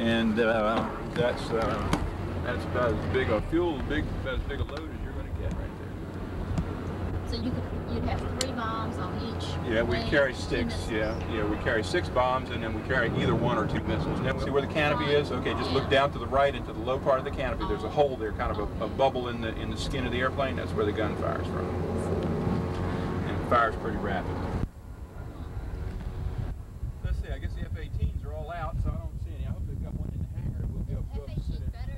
and uh, that's uh, that's about as big a fuel, big about as big a load as you're going to get right there. So you could you'd have three bombs on each. Yeah, we carry six. Yeah, yeah, we carry six bombs, and then we carry either one or two missiles. Now, see where the canopy is? Okay, just look down to the right into the low part of the canopy. There's a hole there, kind of a, a bubble in the in the skin of the airplane. That's where the gun fires from, and it fires pretty rapid. Let's see. I guess the F-18s are all out, so I don't see any. I hope they've got one in the hangar. We'll be able to go up and sit F-18 in. better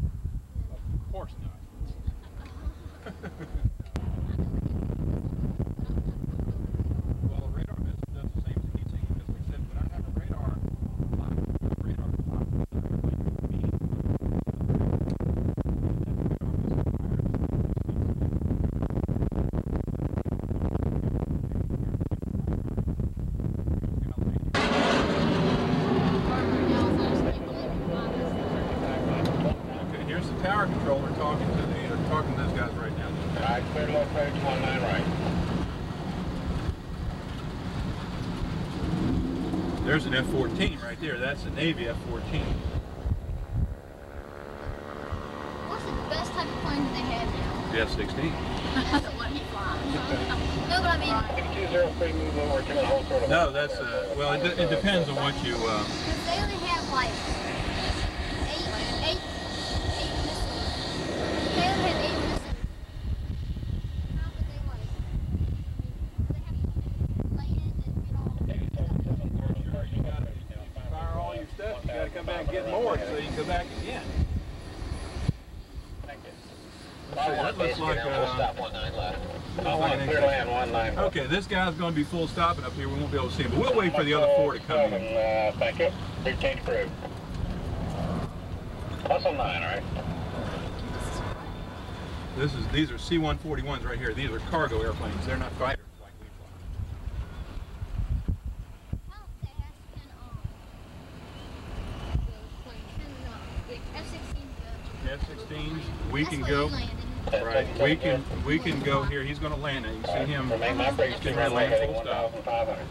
than Of course not. Well, a radar missile does the same as a heat seeking missile, except when I have a radar lock, a radar lock, the airplane would be- Okay, here's the tower controller talking to the, uh, talking to those guys right now. Right, clear low approach, one nine right. There's an F-14 right there. That's a Navy F-14. What's the best type of plane that they have now? The F-16. the one he flies. no, but I mean, Two zero three, move over, to the whole sort of. No, that's, uh, well, it, de- it depends on what you, uh, because they only have like eight, eight, eight missiles. They only have eight missiles. How could they like? I mean, they have to land and get all. fire all your stuff. You gotta come back and get more so you can go back again. Thank you. Let's see, that looks like, We'll uh, stop one nine left. looks I like want an clear land, one nine. okay, this guy's gonna be full stopping up here. We won't be able to see him, but we'll wait for the other four to come in. Uh, thank you. Big change crew. Hustle nine, all right? This is, these are C-141s right here. These are cargo airplanes. They're not fighters like we fly. How fast can um the plane can uh, the F-16 go? F-16s, we can go, he landed. right, we can, we can go here. He's gonna land it. You see him? Remain my brakes, He's two gonna runway land heading full one stop. thousand five hundred.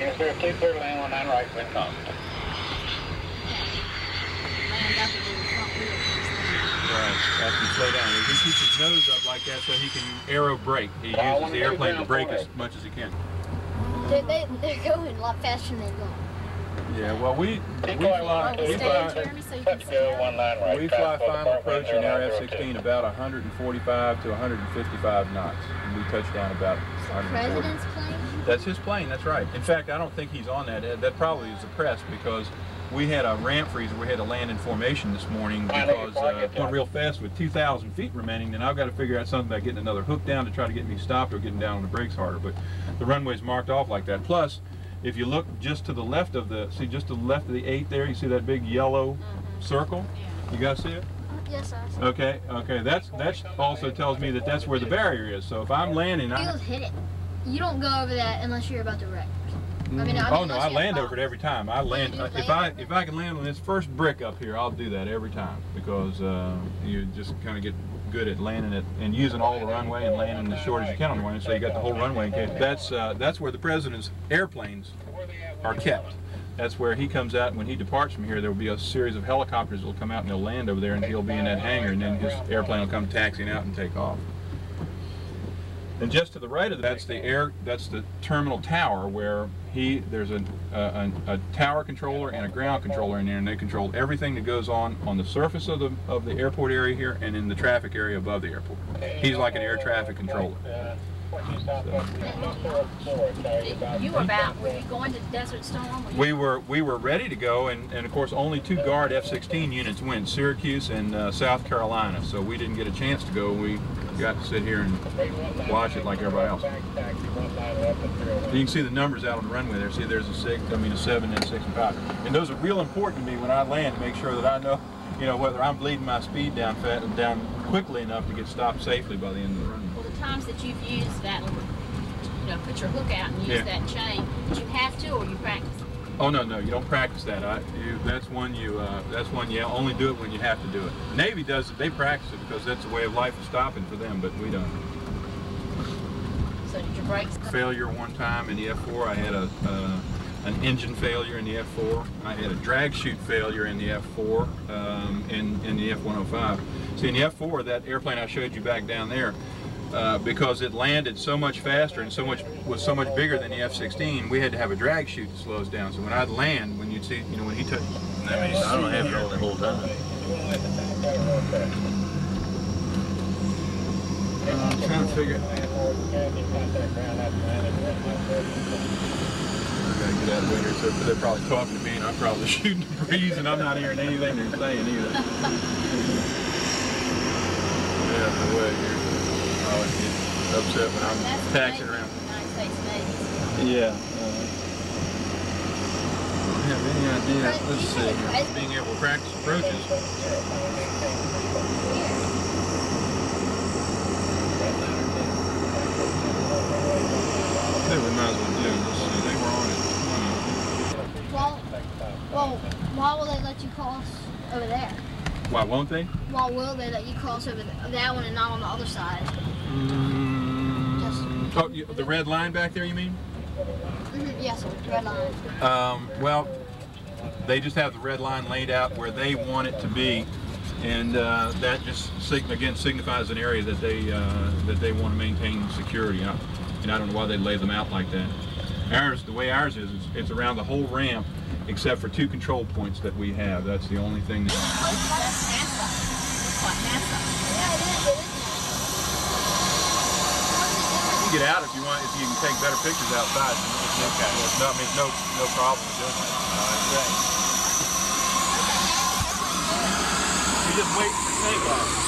Unit zero two, clear land, one nine right, wind calm. Land up and do the front wheel first thing. Right, after you slow down. He keeps his nose up like that so he can aero brake. He uses the airplane to brake as much as he can. They, they, they're going a lot faster than they go. Yeah, well, we, we fly, we fly, so you Set can to see go, her. one nine right. we fly final approach in our zero nine zero two. F-16 about 145 to 155 knots. And we touch down about The 140. president's plane? That's his plane, that's right. In fact, I don't think he's on that. That probably is the press because we had a ramp freeze. We had to land in formation this morning because uh, went real fast with 2,000 feet remaining. Then I've got to figure out something about getting another hook down to try to get me stopped or getting down on the brakes harder. But the runway's marked off like that. Plus, if you look just to the left of the, see just to the left of the eight there, you see that big yellow circle? You guys see it? Yes, I see. Okay, okay. That's that also tells me that that's where the barrier is. So if I'm landing, I, You'll hit it. You don't go over that unless you're about to wreck. I mean, I mean, oh no, I land bombs. over it every time. I land if I if I can land on this first brick up here, I'll do that every time because uh, you just kind of get good at landing it and using all the runway and landing as short as you can on the runway. So you got the whole runway in case. That's uh, that's where the president's airplanes are kept. That's where he comes out. When he departs from here, there will be a series of helicopters that will come out and they'll land over there, and he'll be in that hangar, and then his airplane will come taxiing out and take off. And just to the right of that, that's the air, that's the terminal tower where he, there's a, a, a tower controller and a ground controller in there, and they control everything that goes on on the surface of the of the airport area here and in the traffic area above the airport. He's like an air traffic controller. You were about, were you going to Desert Storm? Were We were we were ready to go, and, and of course only two guard F-16 units went, Syracuse and uh, South Carolina. So we didn't get a chance to go. We got to sit here and watch it like everybody else. You can see the numbers out on the runway there. See, there's a six, I mean a seven and a six and five, and those are real important to me when I land to make sure that I know, you know, whether I'm bleeding my speed down fat, down quickly enough to get stopped safely by the end of the runway. Well, the times that you've used that, you know, put your hook out and use Yeah. that chain, did you have to or you practice? Oh no, no, you don't practice that. I, you, that's one you, uh, that's one you only do it when you have to do it. The Navy does it. They practice it because that's a way of life of stopping for them, but we don't. So did your brakes? Failure one time in the F4. I had a, uh, an engine failure in the F4. I had a drag chute failure in the F4 um, in, in the F105. See, in the F4, that airplane I showed you back down there, uh, because it landed so much faster and so much was so much bigger than the F-16, we had to have a drag chute to slow us down. So when I'd land, when you'd see, you know, when he took, I mean, I don't have it all the whole time. I'm trying to figure. I gotta get out of the way here, so they're probably talking to me, and I'm probably shooting the breeze, and I'm not hearing anything they're saying either. Yeah, the way here. I always get upset when I'm That's taxiing the around. United States Navy. Yeah. uh, I don't have any idea. Let's see. here. Being able to practice approaches. Yeah, we might as well do. Let's see. They were on at Well, well, why will they let you cross over there? Why won't they? Why will they let you cross over that one and not on the other side? Mm, oh, you- the red line back there, you mean? hmm yes, sir. Red line. Um, well, they just have the red line laid out where they want it to be, and uh, that just sig- again signifies an area that they uh, that they want to maintain security. I, and I don't know why they lay them out like that. Ours, the way ours is, is it's around the whole ramp except for two control points that we have. That's the only thing. That, That's NASA. That's what NASA. Yeah, it is. It is. you can get out if you want, if you can take better pictures outside. It's no, it's no, I mean, it's no, no problem doing that. Uh, you just wait for takeoff.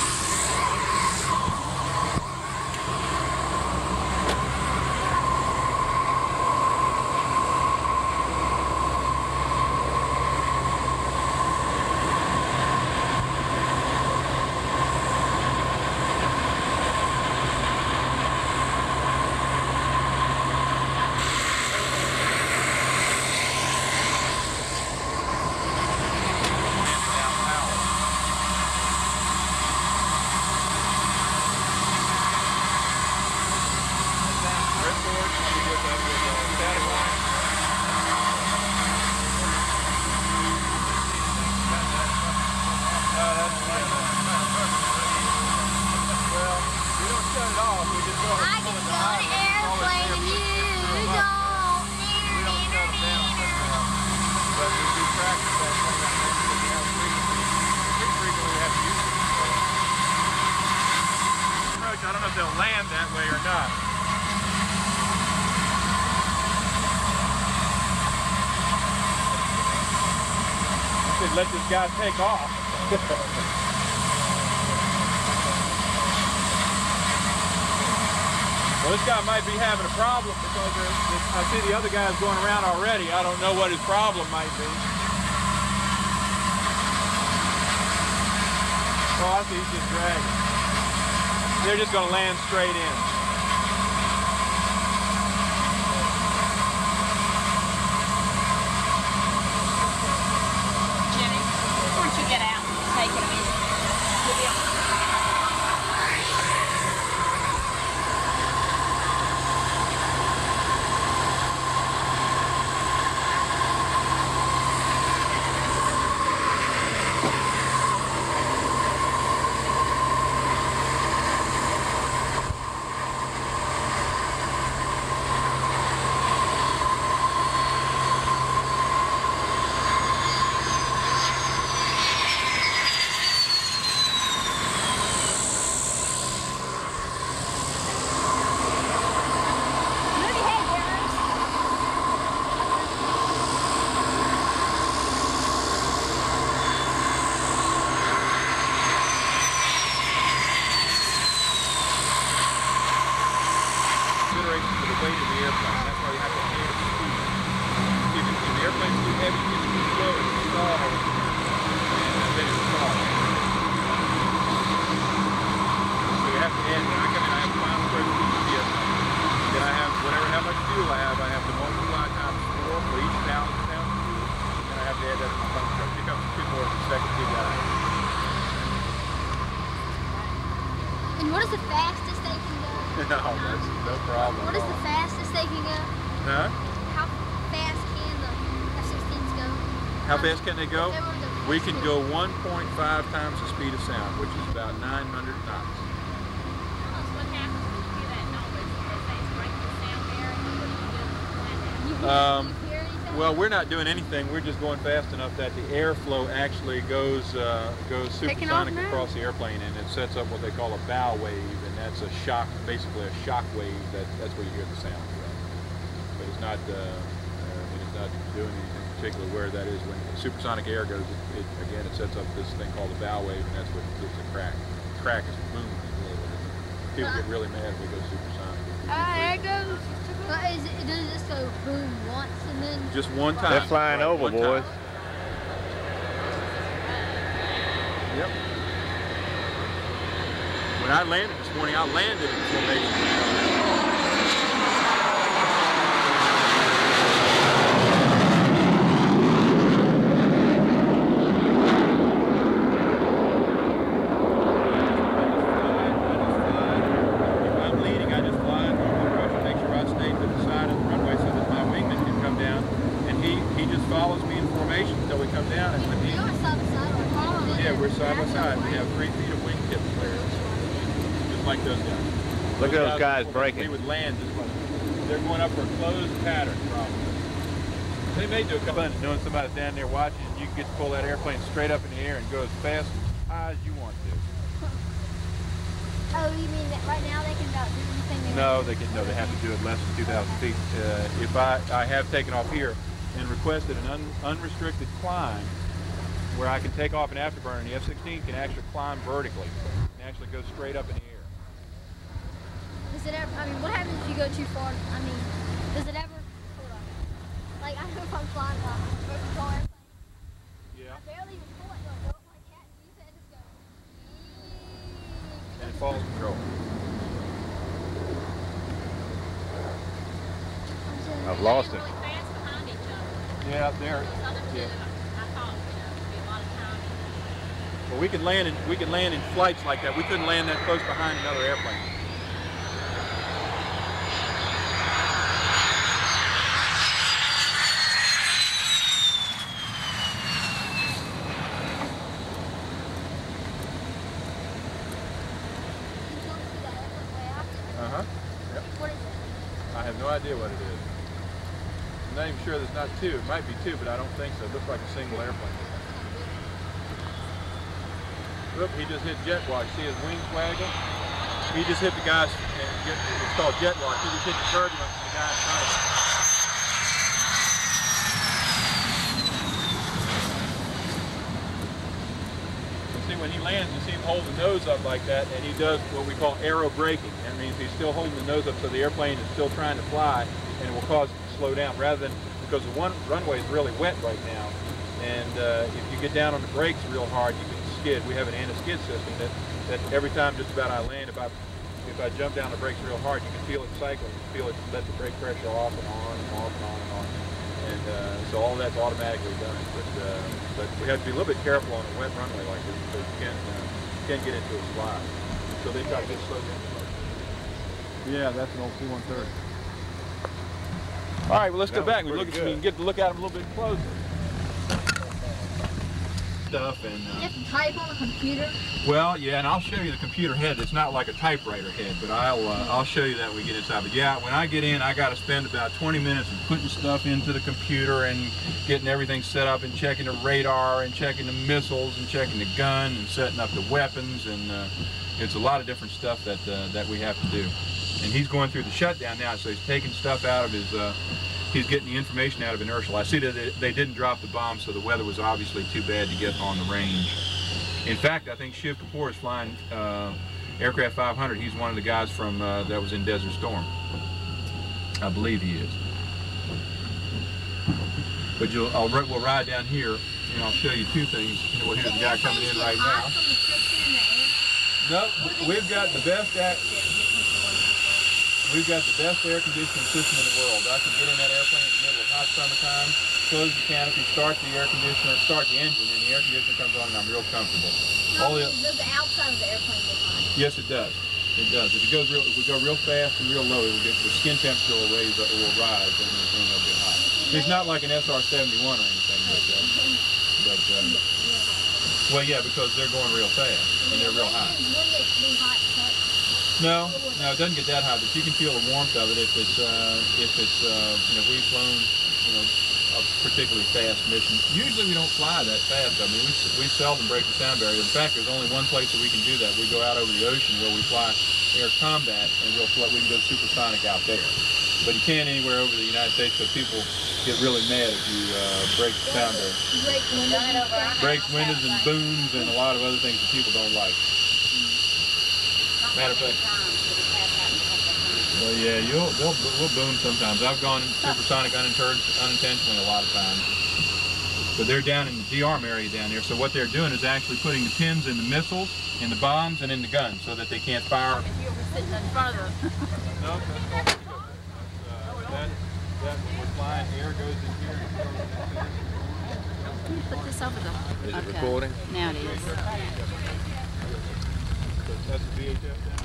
I can go on an airplane and you don't. I don't know if they'll land that way or not. I this guy take off. Well, this guy might be having a problem because I see the other guys going around already. I don't know what his problem might be. Oh, I see he's just dragging. They're just going to land straight in. Jimmy, why don't you get out and take it a minute? You'll be on. Move your head, James. consideration for the weight of the airplane. That's why you have to aim at speed. If, it, if the airplane's too heavy, it's too slow, it's too stall, and then it's stall. So you have to add, when I come in, I have final square feet of Then I have whatever, how much fuel I have, I have to multiply times four for each thousand pounds of fuel. And I have to add that to my final square. Pick up two more per second to that. And what is the fastest they can go? no, that's no problem. What is the fastest they can go? Huh? How fast can the How fast can they go? They were the We can go 1.5 times the speed of sound, which is about 900 knots. Tell us what happens when you hear that noise. They say it's breaking the sound barrier. What do you do to find out? Um, You hear anything? Well, we're not doing anything. We're just going fast enough that the airflow actually goes uh, goes supersonic across the airplane, and it sets up what they call a bow wave, and that's a shock, basically a shock wave. That that's where you hear the sound from. But it's not. Uh, I mean, it's not doing anything particular where that is. When supersonic air goes, it, it again it sets up this thing called a bow wave, and that's what gives a crack. Crack is boom. People get really mad when we go supersonic. Ah, it goes. Is it, does it just go boom once and then? Just one time. They're flying Right, over, one time. boys. Yep. When I landed this morning, I landed in formation. If I'm leading, I just fly normal approach, make sure I stay to the side of the runway so that my wingman can come down. And he, he just follows me in formation until we come down. And when he, You're side by side. Or yeah, we're side. We have three feet of wingtip clear, just like those guys. Look at those guys We breaking. would land just like they're going up for a closed pattern, probably. They may do a couple of knowing somebody's down there watching, and you can get to pull that airplane straight up in the air and go as fast as high as you want to. Oh, you mean that right now they can about do anything they No, want? they can. No, they have to do it less than 2,000 feet. Uh, if I, I have taken off here and requested an un, unrestricted climb, where I can take off an afterburner, and the F-16 can actually climb vertically and actually go straight up in the air. Does it ever? I mean, what happens if you go too far? I mean, does it ever? Hold on. Like I don't know if I'm flying a vertical tall airplane, Yeah. I barely even pull it. Go up like that, and you said just go. And it falls control. I've lost it. Really fast behind each other. Yeah, there. Those other two, Yeah. I thought, you know, there'd be a lot of Well, we can land in we can land in flights like that. We couldn't land that close behind another airplane. You told me that airplane way out. Uh huh. What is it? I have no idea what it is. I'm not even sure there's not two. It might be two, but I don't think so. It looks like a single airplane. He just hit jet. See his wings wagging? He just hit the guy's, it's called jet. He just hit the turbulence in the guy in front of him. See, when he lands, you see him hold the nose up like that, and he does what we call aero braking. That means he's still holding the nose up so the airplane is still trying to fly, and it will cause it to slow down rather than because the one runway is really wet right now, and uh, if you get down on the brakes real hard, you can skid. We have an anti-skid system that, that every time just about I land, if I if I jump down the brakes real hard, you can feel it cycling. You can feel it let the brake pressure off and on and off and on and on. And uh, so all that's automatically done. But uh, but we have to be a little bit careful on a wet runway like this because you can uh, can get into a slide. So they try to get slowed down. Yeah, that's an old C-130. All right, well let's That go back. We look at we can get to look at them a little bit closer. Stuff and. Uh, You have to type on a computer. well, yeah, and I'll show you the computer head. It's not like a typewriter head, but I'll uh, I'll show you that when we get inside. But yeah, when I get in, I got to spend about 20 minutes of putting stuff into the computer and getting everything set up and checking the radar and checking the missiles and checking the gun and setting up the weapons and uh, it's a lot of different stuff that uh, that we have to do. And he's going through the shutdown now, so he's taking stuff out of his. He's getting the information out of inertial. I see that they, didn't drop the bomb, so the weather was obviously too bad to get on the range. In fact, I think Shiv Kapoor is flying uh, aircraft 500. He's one of the guys from uh, that was in Desert Storm. I believe he is. But you'll, I'll, we'll ride down here, and I'll show you two things. Well, here's the guy coming in right now. No, we've got the best act. We've got the best air conditioning system in the world. I can get in that airplane in the middle of hot summertime, close the canopy, start the air conditioner, start the engine, and the air conditioner comes on, and I'm real comfortable. All the, Does the outside of the airplane get hot? Yes, it does. It does. If it goes real, if we go real fast and real low, it will get the skin temperature will raise, it will rise, and, and it'll get hot. It's not like an SR-71 or anything, but, uh, but um, well, yeah, because they're going real fast and they're real high. Wouldn't it be hot to touch? No, no, it doesn't get that high, but you can feel the warmth of it if it's uh, if it's uh, you know we've flown you know a particularly fast mission. Usually we don't fly that fast. I mean we we seldom break the sound barrier. In fact, there's only one place that we can do that. We go out over the ocean where we fly air combat and we'll fly, we can go supersonic out there. But you can't anywhere over the United States because people get really mad if you uh, break the sound barrier. Breaks windows and booms and a lot of other things that people don't like. Matter of fact. Well, yeah, you'll they'll we'll boom sometimes. I've gone supersonic unintentionally a lot of times. But they're down in the de-arm area down there. So what they're doing is actually putting the pins in the missiles, in the bombs, and in the guns, so that they can't fire. If you were sitting in front of No, that's all. Uh, that that when we're flying, air goes in here. and goes. Put this over the. Is it okay. recording? Now it is. So that's the VHF down.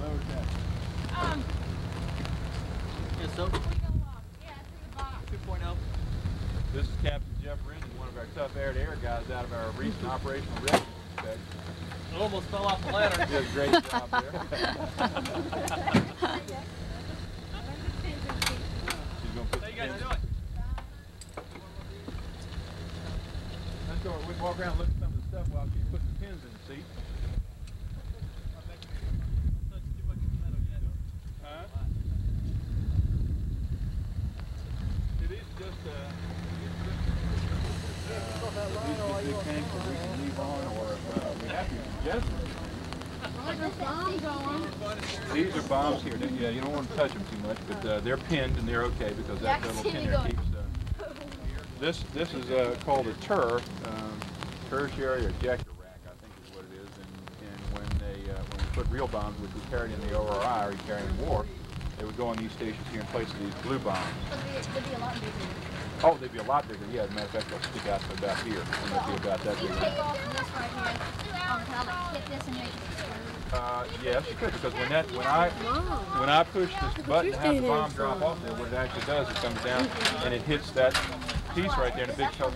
Lower that. Um, Yes, so. 2.0. This is Captain Jeff Rendon, one of our tough air-to-air guys out of our recent operational readiness inspection. Almost fell off the ladder. Did a great job there. She's gonna put How the you guys pins- doing? Let's go, we can walk around and look at some of the stuff while she's putting the pins in the seat. Huh? See, these are just, uh, these are just, these are that we can leave on, or if, uh, we have to jet These are bombs here. Yeah, you don't want to touch them too much, but uh, they're pinned and they're okay because that little pin there keeps. Uh, this this is uh, called a TER, um, tertiary ejector rack, I think is what it is. And, and when they uh, when we put real bombs, which we carried in the ORI or carry in war, they would go on these stations here in place of these blue bombs. Oh, they'd be a lot bigger. Yeah, as a matter of fact, they'll stick out to about here, and they'll be about that big. and? Uh, yes, you could because when that when I when I push this button to have the bomb drop off there, what it actually does is it comes down and it hits that piece right there in a big chunk.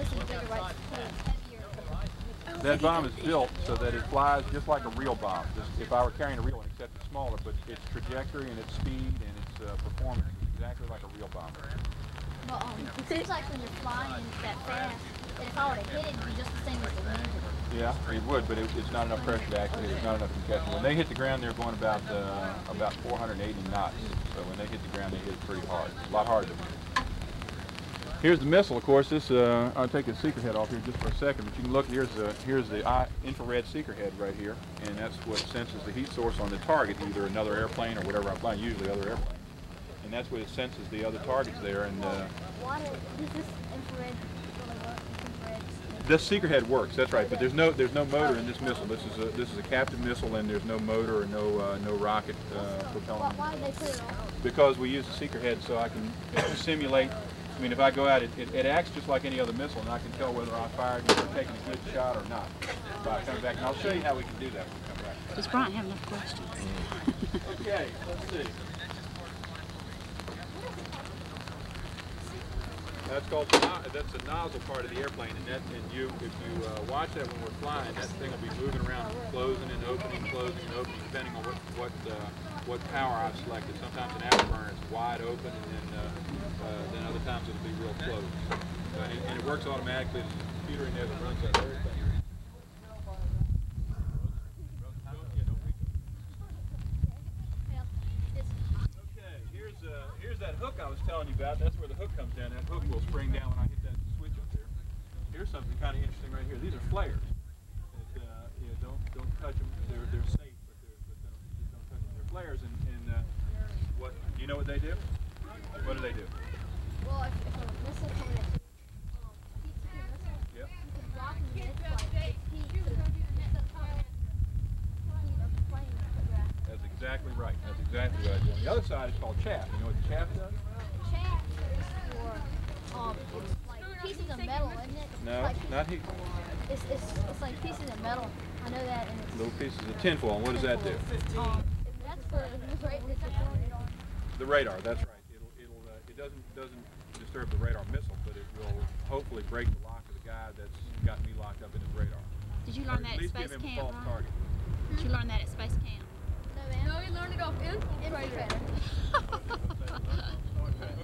That bomb is built so that it flies just like a real bomb. Just if I were carrying a real one, except it's smaller, but its trajectory and its speed and its uh, performance is exactly like a real bomb. Um, it seems like when you're flying that fast, to hit it, just the same as the. Yeah, it would, but it, it's not enough pressure to actually. it's not enough concussion. When they hit the ground, they're going about uh, about 480 knots. So when they hit the ground, they hit it pretty hard. A lot harder than Here's the missile, of course. This uh, I'll take the seeker head off here just for a second, but you can look. Here's the here's the infrared seeker head right here, and that's what senses the heat source on the target, either another airplane or whatever I'm flying, usually other airplane. And that's what it senses the other targets there. And uh, Why does this infrared? Infrared. this seeker head works. That's right, but there's no there's no motor in this missile. This is a this is a captive missile, and there's no motor or no uh, no rocket uh, Why, why did they put it on? because we use the seeker head so I can simulate. I mean, if I go out, it, it, it acts just like any other missile, and I can tell whether I fired or taking a good shot or not by coming back. And I'll show you how we can do that when we come back. Does Brian have enough questions? Okay, let's see. That's called the, that's the nozzle part of the airplane, and that and you if you uh, watch that when we're flying, that thing will be moving around, closing and opening, closing and opening, depending on what what uh, what power I've selected. Sometimes an afterburner is wide open, and then uh, uh, then other times it'll be real close. And, it, and it works automatically. There's a computer in there that runs that whole thing. Okay, here's uh, here's that hook I was telling you about. That's where the hook comes down. That hook will spring down when I hit that switch up there. Here's something kind of interesting right here. These are flares. That, uh, you know, don't don't touch them. They're they're safe, but they're but don't, just don't touch them. They're flares, and and uh, what do you know what they do? What do they do? well, if, if a missile coming at you, um, heat seeking missile, Yep. you can block and it's like it's heat to the heat of the plane. Yeah. That's exactly right. That's exactly what I do. On the other side, is called chaff. You know what the chaff does? Chaff is for um, it's like pieces of metal, isn't it? No, Like, not heat. It's, it's, it's like pieces of metal. I know that, and it's Little pieces of tinfoil. And what does that do? um, that's for it's for it's for The radar. That's right. It'll it'll uh, it doesn't doesn't disturb the radar missile, but it will hopefully break the lock of the guy that's got me locked up in his radar. Did you learn that at least space give him a camp, false Ron? target. Did you learn that at space camp? No, man. No, he learned it off infiltrator.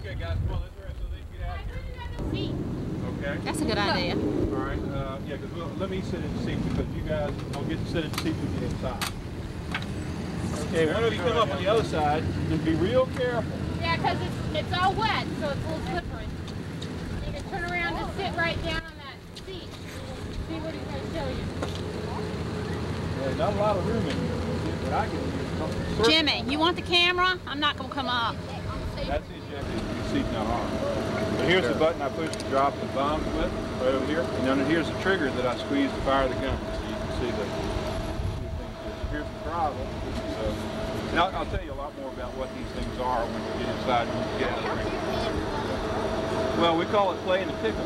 Okay, guys, come on, let's hurry so they can get out of here. Okay. That's a good idea. All right. Uh, yeah, because we'll, let me sit in the seat because you guys don't get to sit in the seat when you get inside. Okay, one of you come up on the other side and be real careful. Yeah, because it's, it's all wet, so it's a little slippery. You can turn around and sit right down on that seat. See what he's going to show you. There's not a lot of room in here, but I can use something. Jimmy, you want the camera? I'm not going to come up. That's the. You can see not on. But here's the button I push to drop the bombs with, right over here. And under here's the trigger that I squeeze to fire the gun. So you can see the. Here's the throttle. So, and I'll, I'll tell you a lot more about what these things are when we get inside and get out of the. Well, we call it play in the tickle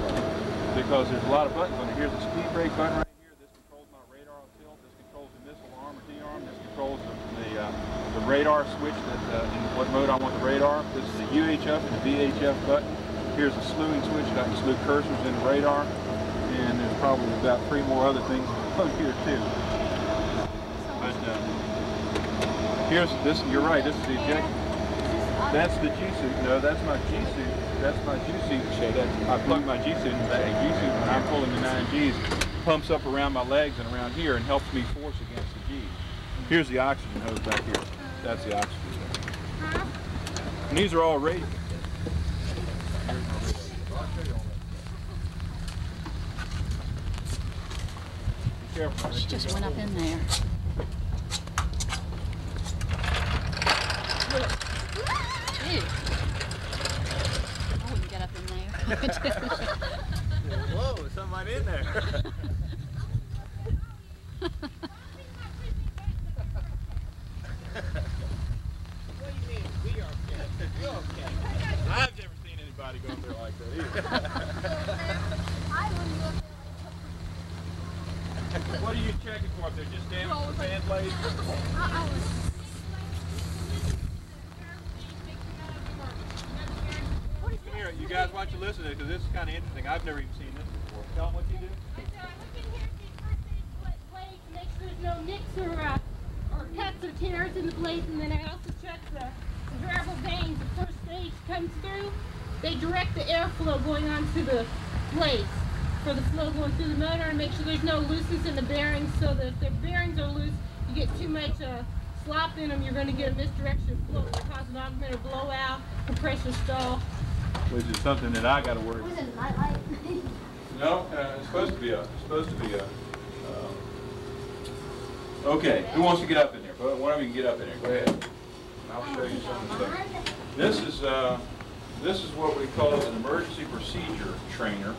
because there's a lot of buttons on it. Here's the speed brake button right here. This controls my radar tilt. This controls the missile arm or D-arm. This controls the, the, uh, the radar switch that uh, in what mode I want the radar. This is the UHF and the VHF button. Here's the slewing switch that I can slew cursors in the radar. And there's probably about three more other things on here too. But uh, here's this. You're right. This is the ejector. That's the G suit. No, that's my G suit. That's my G suit. I plug my G suit in the. G suit when I'm pulling the nine Gs pumps up around my legs and around here and helps me force against the Gs. Here's the oxygen hose back here. That's the oxygen. And these are all rated. She just went up in there. Ew. I wouldn't get up in there. Whoa, somebody in there. What do you mean? We are okay. You're okay. I've never seen anybody go up there like that either. I wouldn't go there what are you checking for up there? Just damage to the fan blades? like. Come here, you guys watch and listen to it because this is kind of interesting. I've never even seen this before. Tell them what you do. Make sure there's no nicks or, uh, or cuts or tears in the blades, and then I also check the, the variable vanes. The first stage comes through, they direct the airflow going onto the blades for the flow going through the motor and make sure there's no looseness in the bearings so that if the bearings are loose, you get too much uh, slop in them, you're going to get a misdirection of flow, which cause an augmented blowout, compressor stall. Which is something that I got to worry It about. was a nightlight. No, uh, it's supposed to be a, it's supposed to be a, uh, okay, who wants to get up in there? But One of you can get up in there, go ahead. I'll show you some of the stuff. This is, uh, this is what we call an emergency procedure trainer.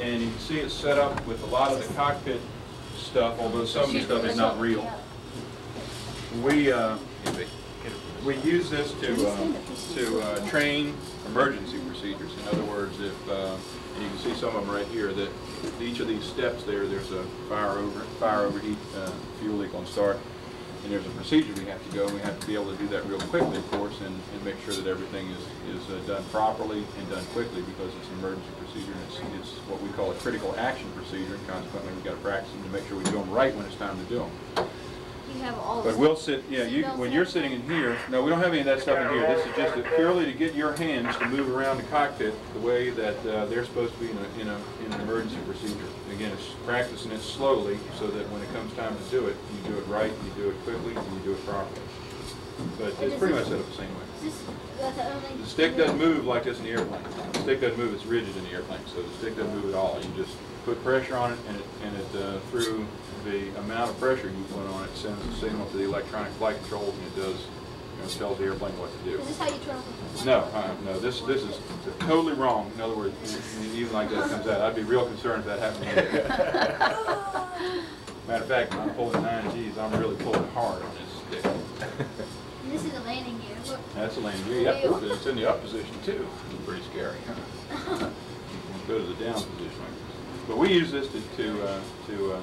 And you can see it's set up with a lot of the cockpit stuff, although some of the stuff is not real. We, uh, we use this to, uh, to uh, train emergency procedures. In other words, if, uh, and you can see some of them right here, that each of these steps there, there's a fire over, fire overheat, uh, fuel leak on start, and there's a procedure we have to go, and we have to be able to do that real quickly, of course, and, and make sure that everything is, is uh, done properly and done quickly, because it's an emergency procedure, and it's, it's what we call a critical action procedure, and consequently, we've got to practice them to make sure we do them right when it's time to do them. You have all But we'll sit, yeah, you, when you're sitting in here, no, we don't have any of that stuff in here. This is just purely to get your hands to move around the cockpit the way that uh, they're supposed to be in a, in a, in an emergency procedure. Again, it's practicing it slowly so that when it comes time to do it, you do it right, you do it quickly, and you do it properly. But it's pretty much set up the same way. This the? The stick doesn't move like this in the airplane. The stick doesn't move, it's rigid in the airplane, so the stick doesn't move at all. You just put pressure on it, and it, and it, uh, through the amount of pressure you put on it, sends a signal to the electronic flight controls, and it does, you know, tells the airplane what to do. Is this how you turn off? No, uh, no, this, this is totally wrong. In other words, even like that comes out, I'd be real concerned if that happened. Matter of fact, when I'm pulling nine Gs, I'm really pulling hard on this stick. And this is a landing gear. Look. That's a landing gear. Yep, it's- it's in the up position too. It's pretty scary. Go to the down position. But we use this to, to, uh, to, uh,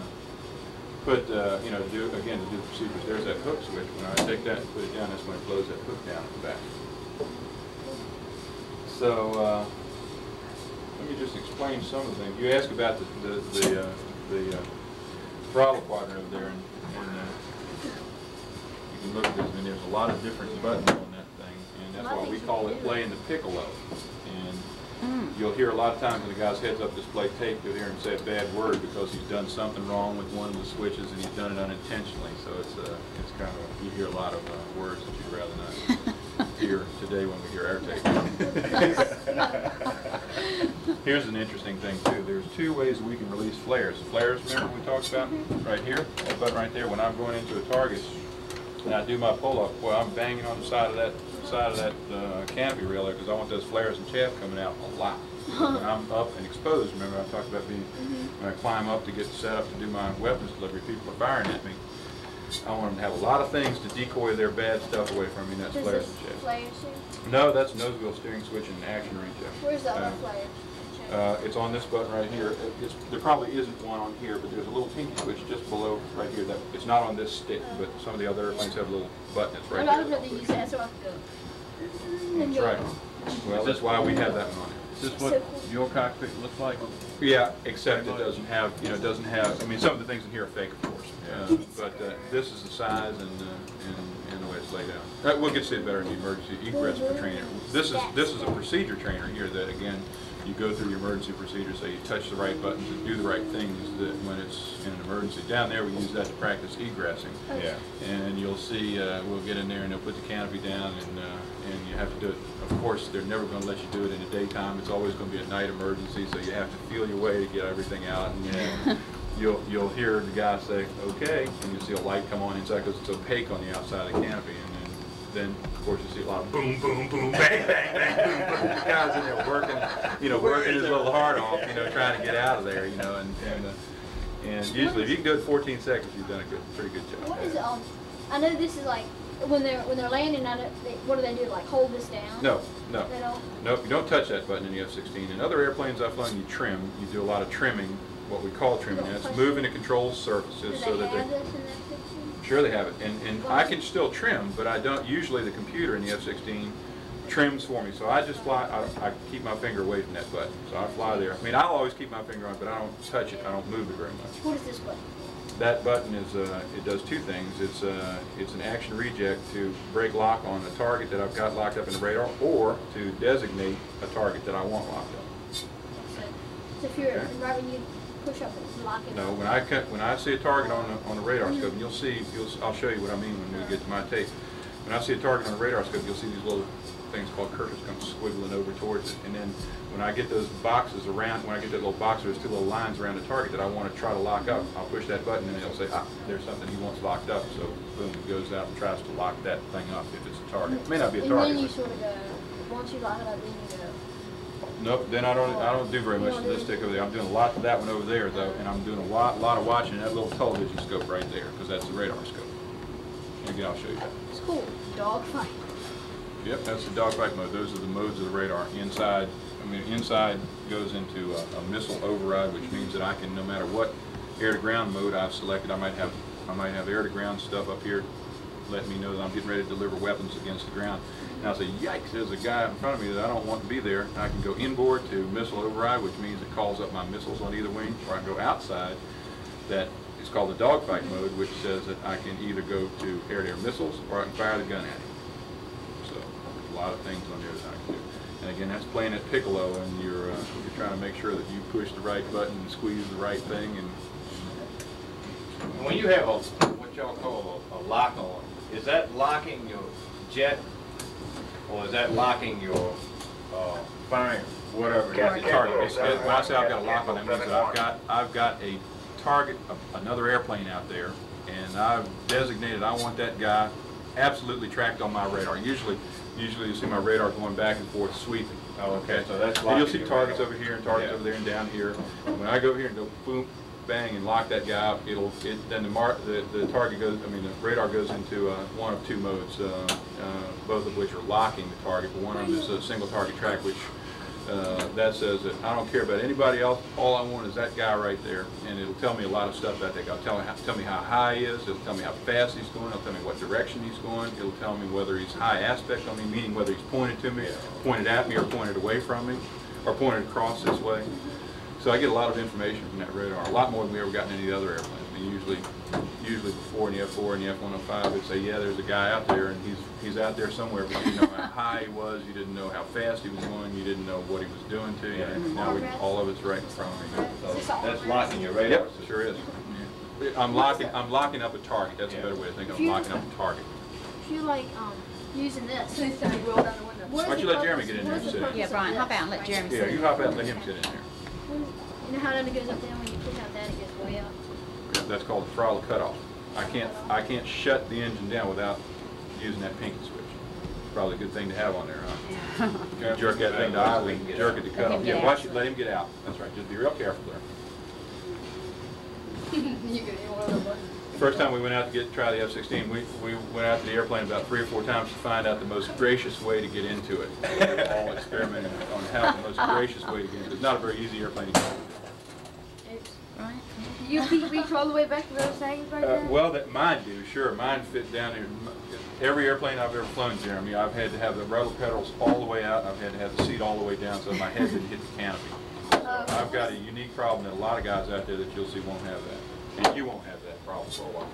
put, uh, you know, do, again, to do the procedures. There's that hook switch. When I take that and put it down, that's when it blows that hook down at the back. So, uh, let me just explain some of the things. You asked about the, the, the, uh, the uh, throttle quadrant over there, and, and uh, you can look at this, and there's a lot of different buttons on that thing, and that's why we call it playing the piccolo. And you'll hear a lot of times when the guy's heads up display tape, you'll hear him say a bad word because he's done something wrong with one of the switches and he's done it unintentionally. So it's, uh, it's kind of, you hear a lot of uh, words that you'd rather not hear today when we hear our tape. Here's an interesting thing too. There's two ways we can release flares. Flares, remember we talked about right here? That button right there. When I'm going into a target and I do my pull-up, well, I'm banging on the side of that side of that uh, canopy rail there because I want those flares and chaff coming out a lot. When I'm up and exposed, remember I talked about being when I climb up to get set up to do my weapons delivery, people are firing at me. I want them to have a lot of things to decoy their bad stuff away from me, and that's Does flares and chaff. flare? No, that's nose wheel steering switch and action range. Where's the Uh, other flare? Uh, it's on this button right here. It's, there probably isn't one on here, but there's a little pinky switch just below right here. That it's not on this stick, but some of the other airplanes have a little button that's A right lot there. of them they use that so I go. That's right. Well, that's why we have that one on it. Is this what your cockpit looks like? Yeah, except it doesn't have, you know, it doesn't have, I mean, some of the things in here are fake, of course. Uh, But uh, this is the size and, uh, and, and the way it's laid out. Uh, We'll get to see it better in the emergency egress for training. This is, this is a procedure trainer here that, again, you go through your emergency procedure, so you touch the right buttons and do the right things that when it's in an emergency. Down there, we use that to practice egressing. Yeah. And you'll see, uh, we'll get in there and they'll put the canopy down and, uh, and you have to do it. Of course, they're never gonna let you do it in the daytime. It's always gonna be a night emergency, so you have to feel your way to get everything out. And then you'll, you'll hear the guy say, okay, and you'll see a light come on inside because it's opaque on the outside of the canopy. And then, then, of course, you see a lot of boom, boom, boom, bang, bang, bang, boom, boom. The guy's in there working, you know, working his little heart off, you know, trying to get out of there, you know, and, and, uh, and usually if you can do it 14 seconds, you've done a good, pretty good job. What is it um? I know this is like when they're when they're landing. I know they, what do they do? Like hold this down? No, no. They don't. Nope, you don't touch that button in the F-16. In other airplanes I've flown, you trim. You do a lot of trimming, what we call trimming. don't That's moving the control Do surfaces they so that have they... this in that picture? Sure they have it. And, and I can still trim, but I don't, usually the computer in the F-16 trims for me. So I just fly, I, I keep my finger away from that button. So I fly there. I mean, I'll always keep my finger on it, but I don't touch it. I don't move it very much. What is this button? That button is, uh, it does two things. It's, uh, it's an action reject to break lock on a target that I've got locked up in the radar, or to designate a target that I want locked up. So, if you're Okay. right you push up. No, when I cut, when I see a target on the, on the radar scope, and you'll see, you'll, I'll show you what I mean when we get to my tape. When I see a target on the radar scope, you'll see these little things called cursors come squiggling over towards it. And then when I get those boxes around, when I get that little box, there's two little lines around the target that I want to try to lock up. I'll push that button and it'll say, ah, there's something he wants locked up. So boom, it goes out and tries to lock that thing up if it's a target. It may not be a target. And then you sort of go. Once you lock it up, then you go. Nope, then I don't, I don't do very much to this stick over there. I'm doing a lot to that one over there though, and I'm doing a lot, lot of watching that little television scope right there, because that's the radar scope. Again, I'll show you that. It's cool. Dog fight. Yep, that's the dogfight mode. Those are the modes of the radar. Inside, I mean, inside goes into a, a missile override, which means that I can, no matter what air-to-ground mode I've selected, I might have, I might have air-to-ground stuff up here letting me know that I'm getting ready to deliver weapons against the ground. And I'll say, yikes, there's a guy in front of me that I don't want to be there. I can go inboard to missile override, which means it calls up my missiles on either wing, or I can go outside. That is called the dogfight mode, which says that I can either go to air-to-air missiles, or I can fire the gun at him. So there's a lot of things on there that I can do. And again, that's playing at piccolo, and you're uh, you're trying to make sure that you push the right button and squeeze the right thing. And When you have a, what y'all call a, a lock on, is that locking your jet, or is that locking your, uh, firing, whatever? it's is? a target. It's, it, when I say I've got a lock on, that means that I've got I've got a target, a- another airplane out there, and I've designated I want that guy absolutely tracked on my radar. Usually, usually you see my radar going back and forth sweeping. Oh, okay, so that's And you'll see targets radar. over here and targets Yeah. over there and down here. When I go here and go boom, bang, and lock that guy up, it'll, it, then the mar, the, the target goes, I mean, the radar goes into, uh, one of two modes, uh, uh, both of which are locking the target, but one of them is a single target track, which uh, that says that I don't care about anybody else, all I want is that guy right there, and it'll tell me a lot of stuff about that guy. It'll tell me how, tell me how high he is, it'll tell me how fast he's going, it'll tell me what direction he's going, it'll tell me whether he's high aspect on me, meaning whether he's pointed to me, pointed at me, or pointed away from me, or pointed across this way. So I get a lot of information from that radar, a lot more than we ever got in any other airplane. I mean, usually, usually before in the F4 and the F-105, it'd say, yeah, there's a guy out there, and he's, he's out there somewhere, but you didn't know how high he was, you didn't know how fast he was going, you didn't know what he was doing to you, and now we, all of it's right in front of me. So that's locking your radar Yep, system. sure is. Yeah. I'm locking, I'm locking up a target, that's a better way to think of it, I'm locking up a target. If you like um using this, So it's time to roll down the window. what Why don't you let Jeremy get in what there is and sit? Yeah, Brian, hop this? out and let Jeremy in. Yeah, sit. you hop out and let him sit in there. When- You know how then it goes up there when you push out that it goes way up. Yeah, That's called the throttle cutoff. I can't, I can't shut the engine down without using that pinky switch. Probably a good thing to have on there, huh? You Jerk that thing to idle, and jerk it to cut off. Yeah, get watch out. it, let him get out. That's right, just be real careful there. You get in one of the buttons. First time we went out to get, try the F-16, we, we went out to the airplane about three or four times to find out the most gracious way to get into it. We were all experimenting on how the most gracious way to get into it. It's not a very easy airplane to get into. It's, Right? you reach all the way back to those things right Uh, there? Well, that mine do, sure. Mine fit down there. Every airplane I've ever flown, Jeremy, I've had to have the rudder pedals all the way out. I've had to have the seat all the way down so my head didn't hit the canopy. Oh. I've got a unique problem that a lot of guys out there that you'll see won't have that. And you won't have that problem for a while.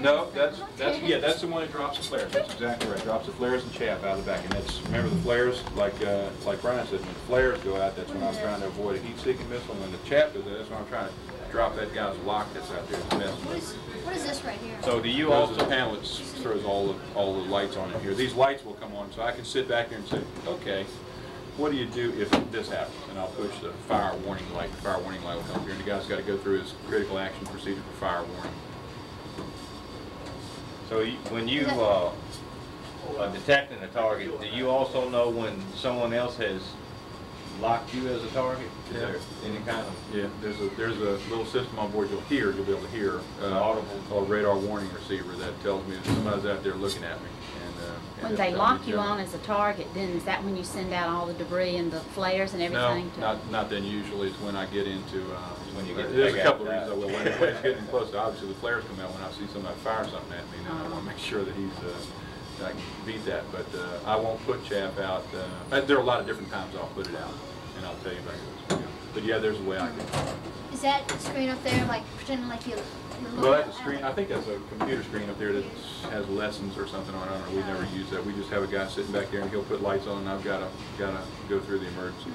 No, that's, that's, yeah, that's the one that drops the flares. That's exactly right. Drops the flares and chaff out of the back. And that's, remember the flares, like, uh, like Brian said, when the flares go out, that's when I'm trying to avoid a heat-seeking missile. And when the chaff goes out, that's when I'm trying to drop that guy's lock that's out there that's messing What with is, me. what is this right here? So do you Those are the also, panel that throws all the, all the lights on in here. These lights will come on, so I can sit back here and say, okay, what do you do if this happens? And I'll push the fire warning light, the fire warning light will come up here, and the guy's gotta go through his critical action procedure for fire warning. so you- when you, uh, are detecting a target, do you also know when someone else has locked you as a target? Is Yeah. there any kind of, Yeah, there's a, there's a little system on board you'll hear, you'll be able to hear, uh, Audible. called radar warning receiver that tells me that somebody's out there looking at me. And, uh, and When they lock you on as a target, then is that when you send out all the debris and the flares and everything? No, not, not then usually, it's when I get into, uh, when you get to there's a couple of reasons I will, when when it's getting close, to obviously the flares come out, when I see somebody fire something at me, then I wanna make sure that he's, uh, that I can beat that, but, uh, I won't put chaff out, uh, there are a lot of different times I'll put it out, and I'll tell you about those. But yeah, there's a way I can. Is that screen up there like pretending like you, you're looking Well, that's screen, I think that's a computer screen up there that has lessons or something on it, I don't know, we never use that, we just have a guy sitting back there and he'll put lights on, and I've gotta, gotta go through the emergencies.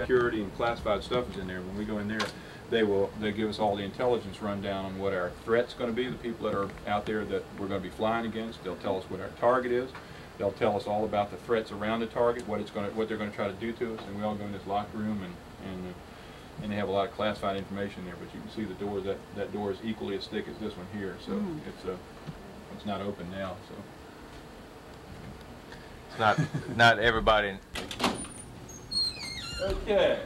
security and classified stuff is in there. When we go in there, they will, they give us all the intelligence rundown on what our threat's gonna be, the people that are out there that we're gonna be flying against. They'll tell us what our target is. They'll tell us all about the threats around the target, what it's gonna, what they're gonna try to do to us, and we all go in this locker room and, and, uh, and they have a lot of classified information there, but you can see the door, that, that door is equally as thick as this one here, so it's, uh, it's not open now, so. it's not, not everybody, Okay.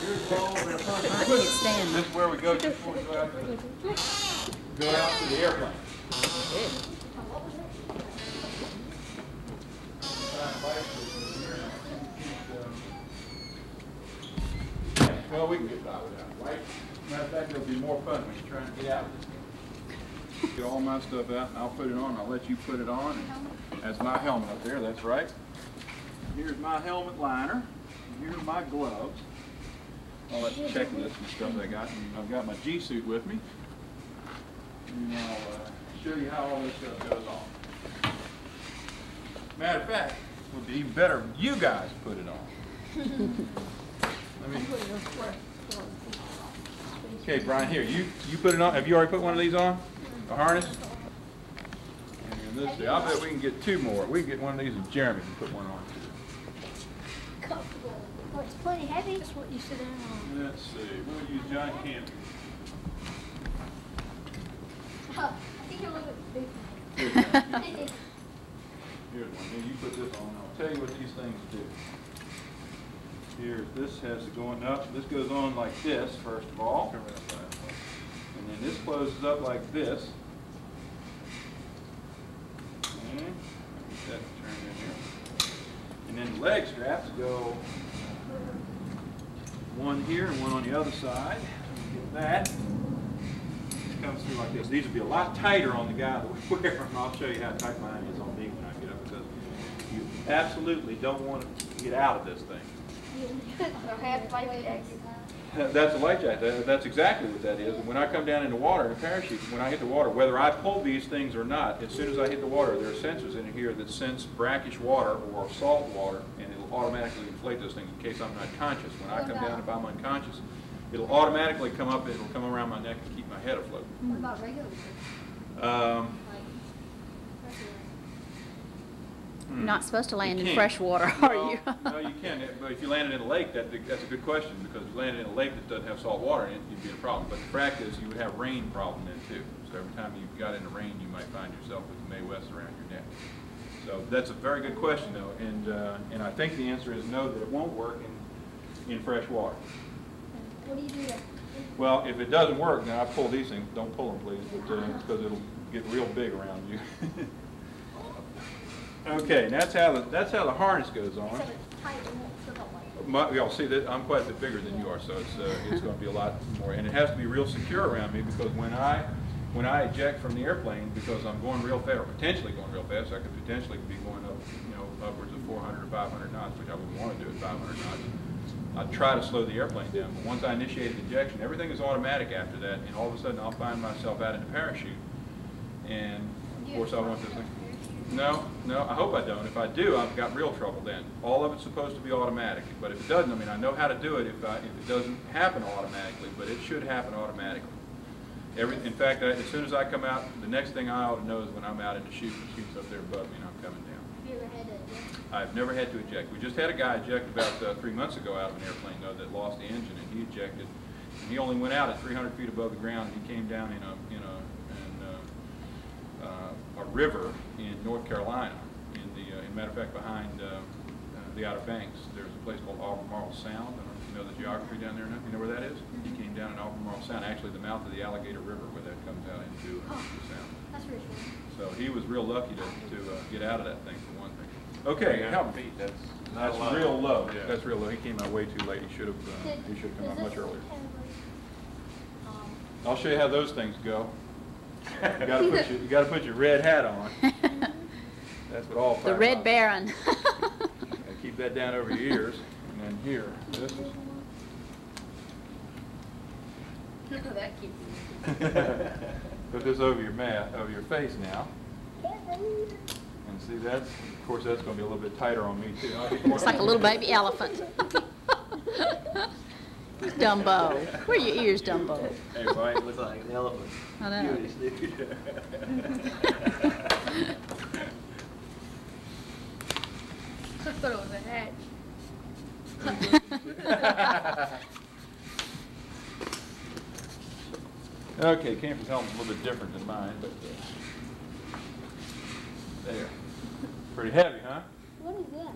Here's all of our I personal think equipment. This is where we go before we go out to go out to the airplane. Well, we can get by without it, right? Matter of fact, it'll be more fun when you're trying to get out. of this Get all my stuff out, and I'll put it on, I'll let you put it on, and that's my helmet up there, that's right. Here's my helmet liner, and here's my gloves all that checklist and stuff I got. And I've got my G suit with me. And I'll uh, show you how all this stuff goes on. Matter of fact, it would be even better if you guys put it on. Let me. Okay, Brian, here, you, you put it on. Have you already put one of these on? A harness? And this, I bet we can get two more. We can get one of these and Jeremy can put one on too. Comfortable. Oh, it's plenty heavy. That's what you sit down on. Let's see, we'll use John Candy. Oh, I think you're a little bit big. Here's one. Here's one. Here, you put this on. I'll tell you what these things do. Here, this has it going up. This goes on like this, first of all. And then this closes up like this. That turned in here. And then the leg straps go one here and one on the other side. Get that. It comes through like this. These would be a lot tighter on the guy that we wear them. I'll show you how tight mine is on me when I get up because you absolutely don't want to get out of this thing. Or have life jackets. That's a life jacket. That's exactly what that is. And when I come down in the water in a parachute, when I hit the water, whether I pull these things or not, as soon as I hit the water, there are sensors in here that sense brackish water or salt water, and it'll automatically inflate those things in case I'm not conscious. When I come down, if I'm unconscious, it'll automatically come up, and it'll come around my neck and keep my head afloat. What about regular? Um, Like, freshwater? Hmm. You're not supposed to land in fresh water, are you? No, you can't. but if you landed in a lake, that, that's a good question, because if you landed in a lake that doesn't have salt water in it, you'd be in a problem. But the fact is, you would have rain problem then too. So every time you got into rain, you might find yourself with Mae West around your neck. So that's a very good question though, and, uh, and I think the answer is no, that it won't work in, in fresh water. What do you do then? Well, if it doesn't work, then I pull these things, don't pull them please, but, uh, because it'll get real big around you. Okay, and that's how the, that's how the harness goes on. Except it's tight, it won't slip up like. My, y'all see that, I'm quite a bit bigger than you are, so it's, uh, it's gonna be a lot more, and it has to be real secure around me, because when I, when I eject from the airplane, because I'm going real fast, or potentially going real fast, I could potentially be going up, you know, upwards of four hundred or five hundred knots, which I wouldn't wanna do at five hundred knots. I'd try to slow the airplane down, but once I initiate the ejection, everything is automatic after that, and all of a sudden, I'll find myself out in the parachute, and of course, I want this thing. No, no, I hope I don't. If I do, I've got real trouble then. All of it's supposed to be automatic, but if it doesn't, I mean, I know how to do it if, I, if it doesn't happen automatically, but it should happen automatically. Every, in fact, I, as soon as I come out, the next thing I ought to know is when I'm out in the chute, the chute's up there above me and I'm coming down. Have you ever had a, yeah? I've never had to eject. We just had a guy eject about uh, three months ago out of an airplane, though, that lost the engine, and he ejected. And he only went out at 300 feet above the ground, and he came down in a, in a, in a, uh, a river in North Carolina. In the, uh, in matter of fact, behind uh, uh, the Outer Banks, there's a place called Albemarle Sound. I don't know if you know the geography down there. enough. You know where that is? He came down in Albemarle Sound, actually the mouth of the Alligator River, where that comes out into uh, the sound. That's reassuring. So he was real lucky to, to uh, get out of that thing for one thing. Okay, help me. feet, that's That's not a lot. real low. Yeah. That's real low. He came out way too late. He should have, uh, he should have come out much earlier. um, I'll show you how those things go. You gotta put your, you gotta put your red hat on. That's what all The Red Baron. Keep that down over your ears. And then here, this is. that keeps Put this over your mat, over your face now. And see, that's, of course, that's gonna be a little bit tighter on me too. I'll get more- It's like a little baby elephant. Dumbo. Where are your ears, Dumbo? Hey, Brian, looks like an elephant. I know. Beauty, dude. I thought it was a hat. Okay, camper's helmet's a little bit different than mine, but, uh, there. Pretty heavy, huh? What is that?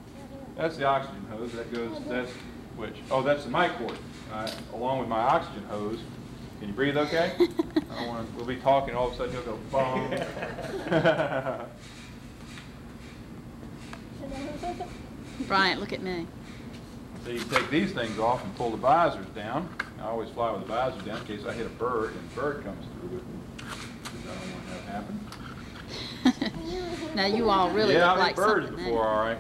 That's the oxygen hose, that goes, that's, which, oh, that's the mic cord, uh, along with my oxygen hose. Can you breathe okay? I don't wanna, we'll be talking, all of a sudden you'll go, boom. Bryant, look at me. So you take these things off and pull the visors down. I always fly with the visors down in case I hit a bird and a bird comes through with me. I don't want that to happen. Now, you all really Yeah, look I've like hit birds before, all right.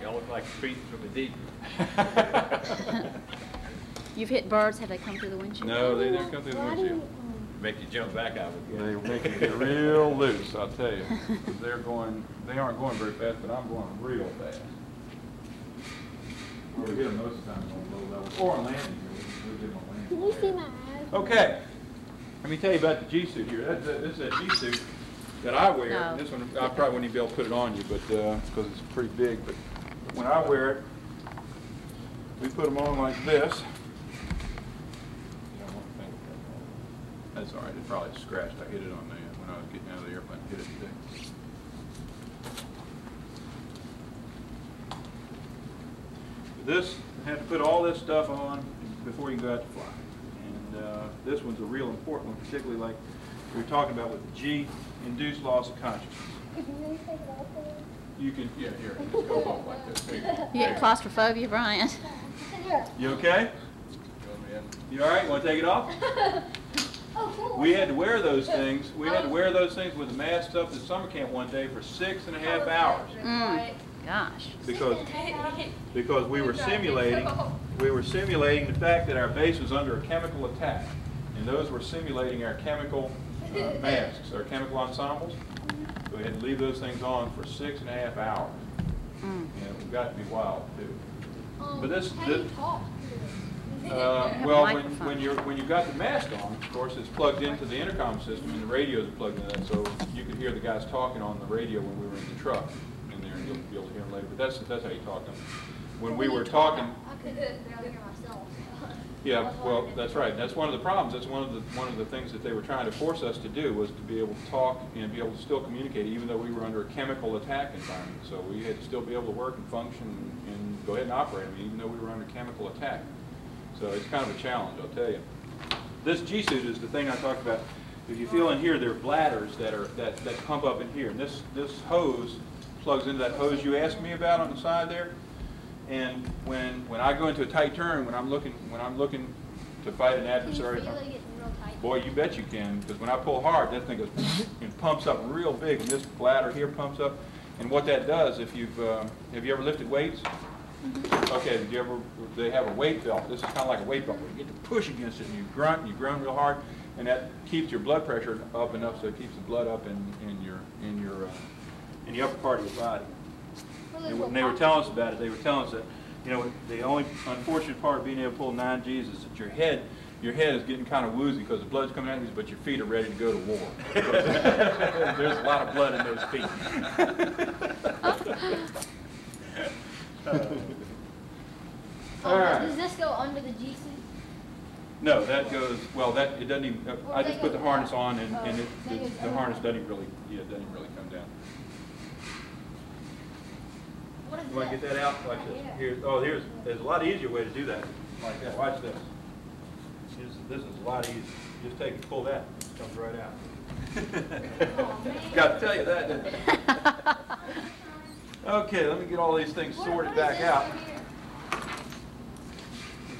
Y'all look like feet from the deep. You've hit birds, have they come through the windshield? No, they never come through the Why windshield. um, Make you jump back out of it. They make you get real loose, I'll tell you. They're going, they aren't going very fast, but I'm going real fast. Or we hit them most of the time on low level, or on landing. We'll get them on landing. Can you see my eyes? Okay, let me tell you about the G-suit here. That's, a- this is a G-suit that I wear. No. This one, I probably wouldn't even be able to put it on you, but, uh, because it's pretty big, but when I wear it, we put them on like this. That's all right, it probably scratched. I hit it on the, when I was getting out of the airplane, hit it today. This, you have to put all this stuff on before you go out to fly. And uh, this one's a real important one, particularly like we were talking about with the G, induced loss of consciousness. You can, yeah, here, just go up like this. There you go. You get claustrophobia, Brian? You okay? You all right? Want to take it off? Oh. We had to wear those things. We had to wear those things with the masks up at summer camp one day for six and a half hours Mm, gosh. because because we were simulating we were simulating the fact that our base was under a chemical attack, and those were simulating our chemical uh, masks, our chemical ensembles. So we had to leave those things on for six and a half hours. Mm. And it got to be wild too. Um, But this- how do you this- talk? Uh, well, when, when you're, when you've got the mask on, of course, it's plugged into the intercom system and the radios are plugged in that, so you could hear the guys talking on the radio when we were in the truck in there, and you'll be able to hear them later, but that's, that's how you talk to them. When we were talking, I could barely hear myself. Yeah, well, that's right, that's one of the problems, that's one of the, one of the things that they were trying to force us to do, was to be able to talk and be able to still communicate, even though we were under a chemical attack environment, so we had to still be able to work and function and go ahead and operate, I mean, even though we were under chemical attack. So it's kind of a challenge, I'll tell you. This G-suit is the thing I talked about. If you feel in here, there are bladders that are, that, that pump up in here. And this, this hose plugs into that hose you asked me about on the side there. And when, when I go into a tight turn, when I'm looking, when I'm looking to fight an adversary, feel it real tight? boy, you bet you can, because when I pull hard, that thing goes, and pumps up real big, and this bladder here pumps up. And what that does, if you've, uh, have you ever lifted weights? Okay, did you ever, they have a weight belt, this is kind of like a weight belt, where you get to push against it, and you grunt, and you grunt real hard, and that keeps your blood pressure up enough, so it keeps the blood up in, in your, in your, uh, in the upper part of your body. Really And they were telling us about it, they were telling us that, you know, the only unfortunate part of being able to pull nine Gs is that your head, your head is getting kind of woozy because the blood's coming out of you, but your feet are ready to go to war. There's a lot of blood in those feet. Um, All right. Does this go under the G suit? No, that goes, well, that, it doesn't even, I just put the harness on and, and it, Oh, it the harness doesn't really, yeah, doesn't really come down. What is You want to get that out like this? Here, oh, here's, there's a lot easier way to do that, like that, watch this. This, this is a lot easier, just take and pull that, it comes right out. Oh. Got to tell you that, didn't I? Okay, let me get all these things What- sorted back out. Let's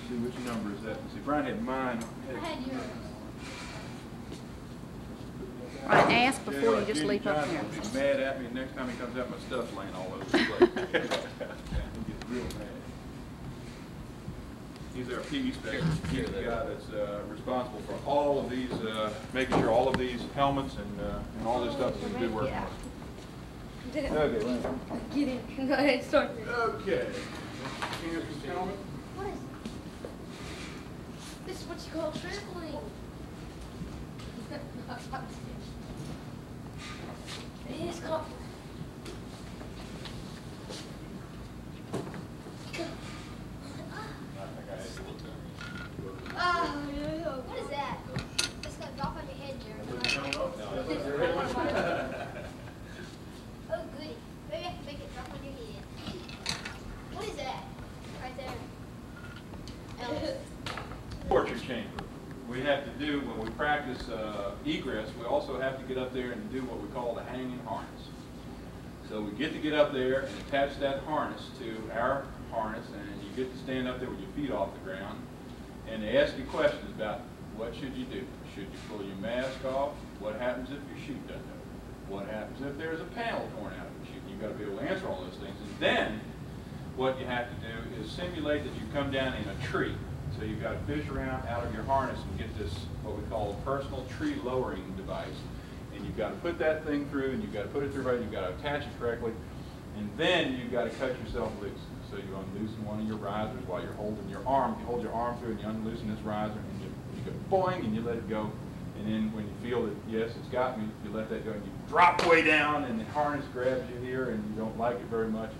see, which number is that? Let's see, Brian had mine. I had yours. Right, ask before you just Jenny leap up Johnson here. will be mad at me next time he comes out, my stuff's laying all over the place. He'll get real mad. He's our PE specialist, he's the guy that's uh, responsible for all of these, uh, making sure all of these helmets and, uh, and all this stuff is good work. Yeah. Okay, Lynn. Get it. Go ahead, start. Okay. Here's the helmet. What is this? is what you call trampoline. is called. Ah, what is that? It's gonna drop on your head, Jared. Oh, goody. Maybe I can make it drop on your head. What is that? Right there. Elvis. torture chamber. We have to do, when we practice uh, egress, we also have to get up there and do what we call the hanging harness. So we get to get up there and attach that harness to our harness, and you get to stand up there with your feet off the ground. And they ask you questions about what should you do? Should you pull your mask off? What happens if your chute doesn't open? What happens if there's a panel torn out of the chute? You've got to be able to answer all those things. And then what you have to do is simulate that you come down in a tree. So you've got to fish around out of your harness and get this, what we call a personal tree lowering device. And you've got to put that thing through, and you've got to put it through right, you've got to attach it correctly, and then you've got to cut yourself loose. So you unloosen one of your risers while you're holding your arm. You hold your arm through, and you unloosen this riser, and you, you go boing, and you let it go. And then when you feel that, yes, it's got me, you let that go, and you drop way down, and the harness grabs you here, and you don't like it very much.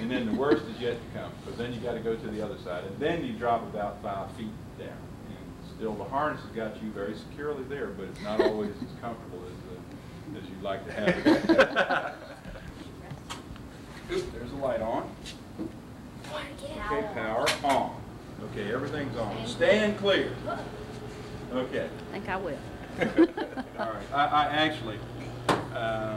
And then the worst is yet to come, because then you got to go to the other side, and then you drop about five feet down. And still, the harness has got you very securely there, but it's not always as comfortable as, uh, as you'd like to have it. Oop, there's the light on. Okay, power on. Okay, everything's on. Stand clear. Okay. I think I will. All right, I, I actually, uh,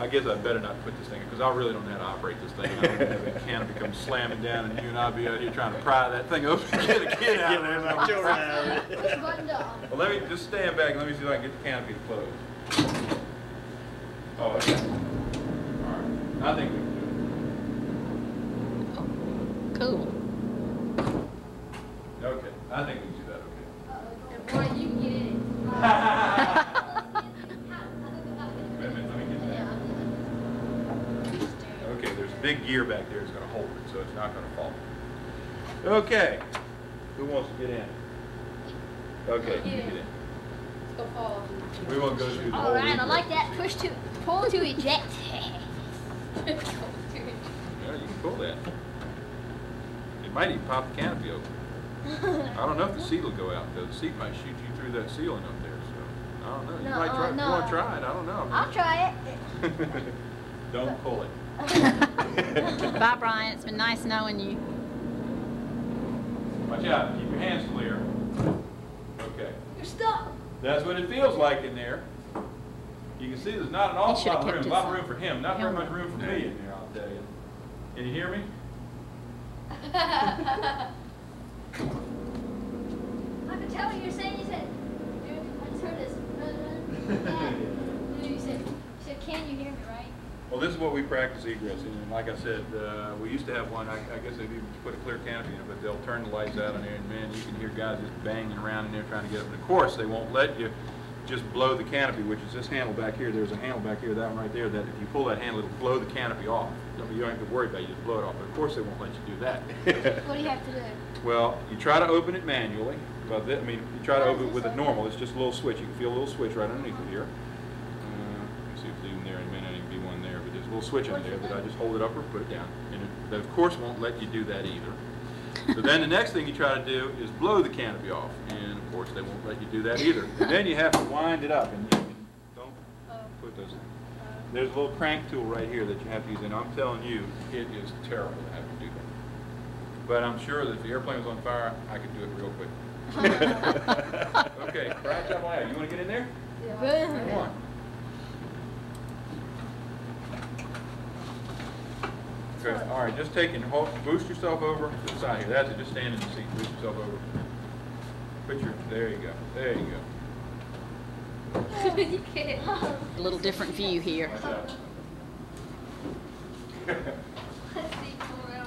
I guess I better not put this thing, in, because I really don't know how to operate this thing. I don't have that canopy come slamming down, and you and I'll be out here trying to pry that thing open, and get a kid out of there. my children out of it. Push the button down. Well, let me, just stand back, and let me see if I can get the canopy to close. Oh, okay. All right, I think we can Cool. do it. Okay, I think we can do that, okay. And boy, you can get in it. Wait a minute, let me get that. Okay, there's a big gear back there is gonna hold it, so it's not gonna fall. Okay, who wants to get in? Okay, you get in. Go fall. We won't go through the whole. All right, I like that. Push to, pull to eject. Yeah, you can pull that. It might even pop the canopy open. I don't know if the seat will go out, though. The seat might shoot you through that ceiling up there, so, I don't know. You No, might try, uh, you wanna try it, I don't know. I'll try it. Don't pull it. Bye, Brian. It's been nice knowing you. Watch out, keep your hands clear. Okay. You're stuck. That's what it feels like in there. You can see there's not an awful lot of room, a lot of room for him, not very much room for me in there, I'll tell you. Can you hear me? I could tell what you're saying. You said, dude, I just heard this. Dude, you said, you said, can you hear me, right? Well, this is what we practice egress in, and like I said, uh, we used to have one, I, I guess they've even put a clear canopy in it, but they'll turn the lights out in there, and man, you can hear guys just banging around in there trying to get up. And of course, they won't let you just blow the canopy, which is this handle back here, there's a handle back here, that one right there, that if you pull that handle, it'll blow the canopy off. I mean, you don't have to worry about it, you just blow it off, but of course, they won't let you do that. What do you have to do? Well, you try to open it manually, but that, I mean, you try to open it with it normal, it's just a little switch, you can feel a little switch right underneath it here. Uh, let's see if it's even there, it may not even be one there, but there's a little switch in there that I just hold it up or put it down. And it, that of course won't let you do that either. So then the next thing you try to do is blow the canopy off, and of course they won't let you do that either. And then you have to wind it up, and you can, don't put those, there's a little crank tool right here that you have to use, and I'm telling you, it is terrible to have to do that. But I'm sure that if the airplane was on fire, I could do it real quick. Okay, Brian, jump on. You want to get in there? Yeah. Come on. Okay, all right, just take and hold, boost yourself over to the side here. That's it, just stand in the seat, boost yourself over. Put your, there you go, there you go. you can't. A little different view here.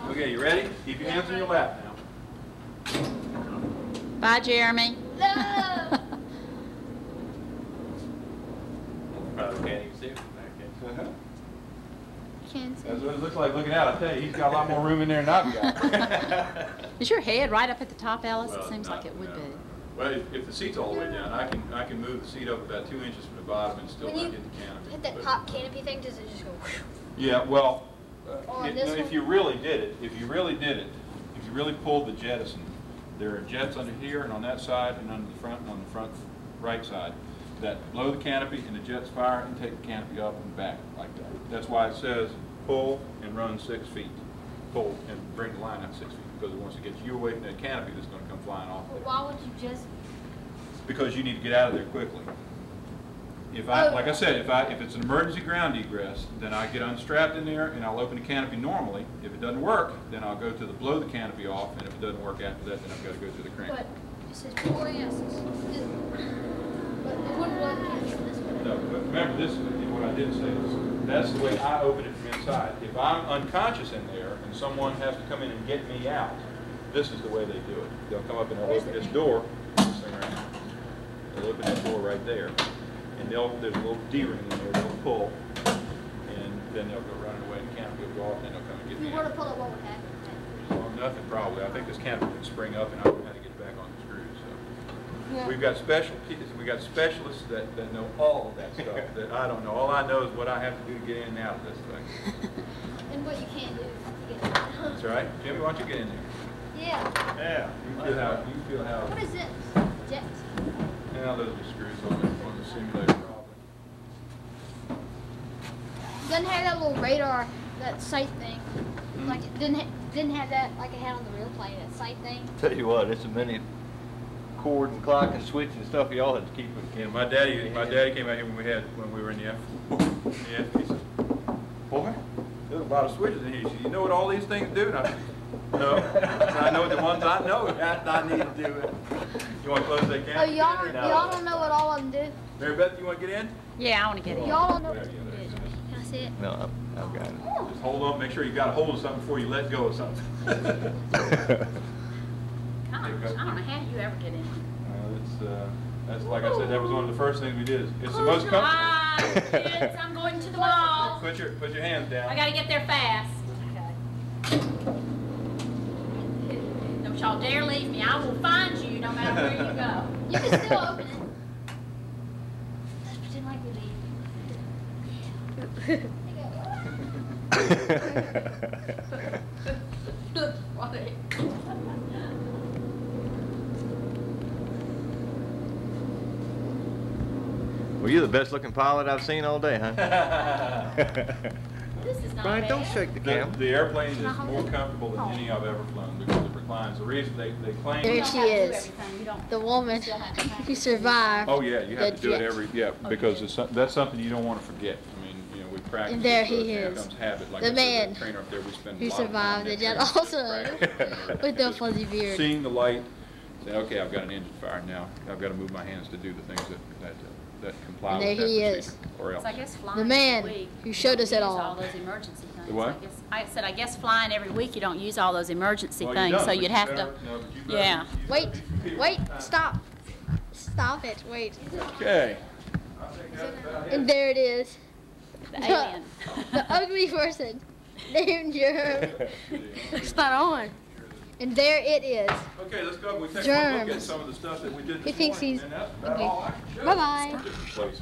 Okay, you ready? Keep your hands on your lap now. Bye, Jeremy. No. Probably can't even see it from there, can Can't see. That's what it looks like looking out. I tell you, he's got a lot more room in there than I've got. Is your head right up at the top, Alice? It seems not- like it would no. be. Well, if, if the seat's all the way down, I can, I can move the seat up about two inches from the bottom and still When not you hit the canopy. hit that But- pop canopy thing, does it just go? whoosh? Yeah, well, uh, it- no, if you really did it, if you really did it, if you really pulled the jettison, there are jets under here and on that side and under the front and on the front right side that blow the canopy and the jets fire and take the canopy up and back like that. That's why it says pull and run six feet. Pull and bring the line out six feet because once it gets you away from that canopy, that's gonna come flying off But why would you just? Because you need to get out of there quickly. If I, Oh. like I said, if I, if it's an emergency ground egress, then I get unstrapped in there and I'll open the canopy normally. If it doesn't work, then I'll go to the blow the canopy off, and if it doesn't work after that, then I've got to go through the crank. But it says four No, but remember, this, is what I didn't say is, that's the way I open it from inside. If I'm unconscious in there and someone has to come in and get me out, this is the way they do it. They'll come up and they'll open this door, this thing right here. They'll open that door right there, and they'll, there's a little D-ring in there, they'll pull, and then they'll go running away, and the canopy will go off, and then they'll come and get If me were to pull it, what would happen? Well, nothing probably. I think this canopy can spring up, and I how to get it back on the screws, so. Yeah. We've got special, we've got specialists that, that know all of that stuff, that I don't know. All I know is what I have to do to get in and out of this thing. And what you can't do. to get it. That's right. Jimmy, why don't you get in there? Yeah. Yeah. You feel how, you feel how, What is this? Jet. now those are screws on the, on the simulator probably. Doesn't have that little radar, that sight thing. Hmm? Like it didn't ha- didn't have that like it had on the real plane, that sight thing. Tell you what, it's a many cord and clock and switch and stuff y'all had to keep it. Yeah, my daddy, my daddy came out here when we had, when we were in the F, the F, he said, boy, there's a lot of switches in here. He said, you know what all these things do? And I said, no. I know the ones I know that I need to do it. You want to close that camera? Oh, y'all, y'all don't know what all of them do? Mary Beth, you want to get in? Yeah, I wanna get in. Y'all don't know what yeah, them there do? it is. Can I see it? No, I've, I've got it. Just hold on, make sure you got a hold of something before you let go of something. Gosh, I don't know how you ever get in. Uh, it's, uh, that's like I said, that was one of the first things we did. It's the most Close your comfortable. eyes, kids, I'm going to the mall. Put your, put your hands down. I gotta get there fast. Don't y'all dare leave me. I will find you no matter where you go. You can still open it. Let's pretend like we leave. Well, you're the best looking pilot I've seen all day, huh? This is not Brian, don't shake the The, camera. the airplane is more comfortable than any I've ever flown because it reclines. The reason they, they claim. There she have to do is. everything. You don't- The woman still have who survived. Oh, yeah, you have to do it every, yeah, Oh, because you it's, that's something you don't want to forget. I mean, you know, we practice. And there he it is. becomes habit. Like The I said, man trainer up there, we spend who lot of time survived the jet also with the Just fuzzy beard. Seeing the light, saying, okay, I've got an engine fire now. I've got to move my hands to do the things that, that, uh, that comply And with that there he is. Or else. So I guess flying The every man week, who showed us it all. all those emergency things. The what? I guess- I said, I guess flying every week, you don't use all those emergency Well, things, don't, so but you'd you have to, no, but you better yeah. use Wait, people wait, stop. Stop it, wait. Okay. I think that's about it. And there it is. the alien. the ugly person named Germ. it's not on. And there it is. Okay, let's go. We take a look at some of the stuff that we did He this thinks morning, he's- and that's about okay. all I can show. Bye-bye. Different places.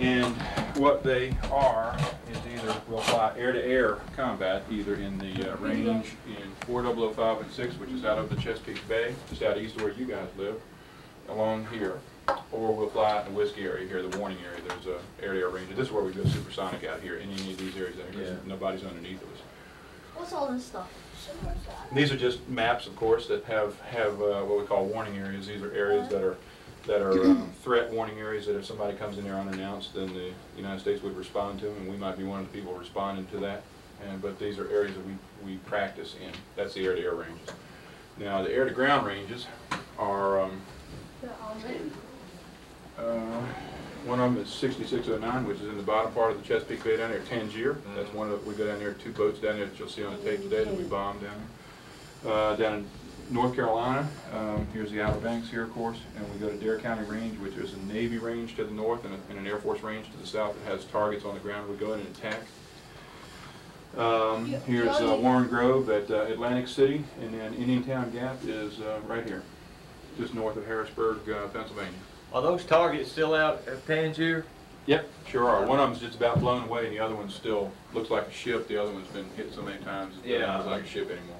And what they are is either, we'll fly air-to-air combat, either in the uh, range in 4005 and 6, which is out of the Chesapeake Bay, just out east of where you guys live, along here. Or we'll fly in the Whiskey area here, the warning area. There's a air-to-air range. This is where we go supersonic out here, in any of these areas out here. Yeah. Nobody's underneath of us. What's all this stuff? These are just maps, of course, that have, have uh, what we call warning areas. These are areas that are, that are um, threat warning areas, that if somebody comes in there unannounced, then the United States would respond to them, and we might be one of the people responding to that. And, but these are areas that we, we practice in. That's the air-to-air ranges. Now, the air-to-ground ranges are, um, uh, one of them is 6609, which is in the bottom part of the Chesapeake Bay down there, Tangier. That's one of, we go down there, two boats down there that you'll see on the tape today that we bombed down there. Uh, Down in North Carolina, um, here's the Outer Banks here, of course, and we go to Dare County Range, which is a Navy range to the north and a- and an Air Force range to the south that has targets on the ground. We go in and attack. Um, Here's uh, Warren Grove at uh, Atlantic City, and then Indiantown Gap is uh, right here, just north of Harrisburg, uh, Pennsylvania. Are those targets still out at Tangier? Yep, sure are. One of them's just about blown away, and the other one still looks like a ship. The other one's been hit so many times, it doesn't Yeah. look like a ship anymore.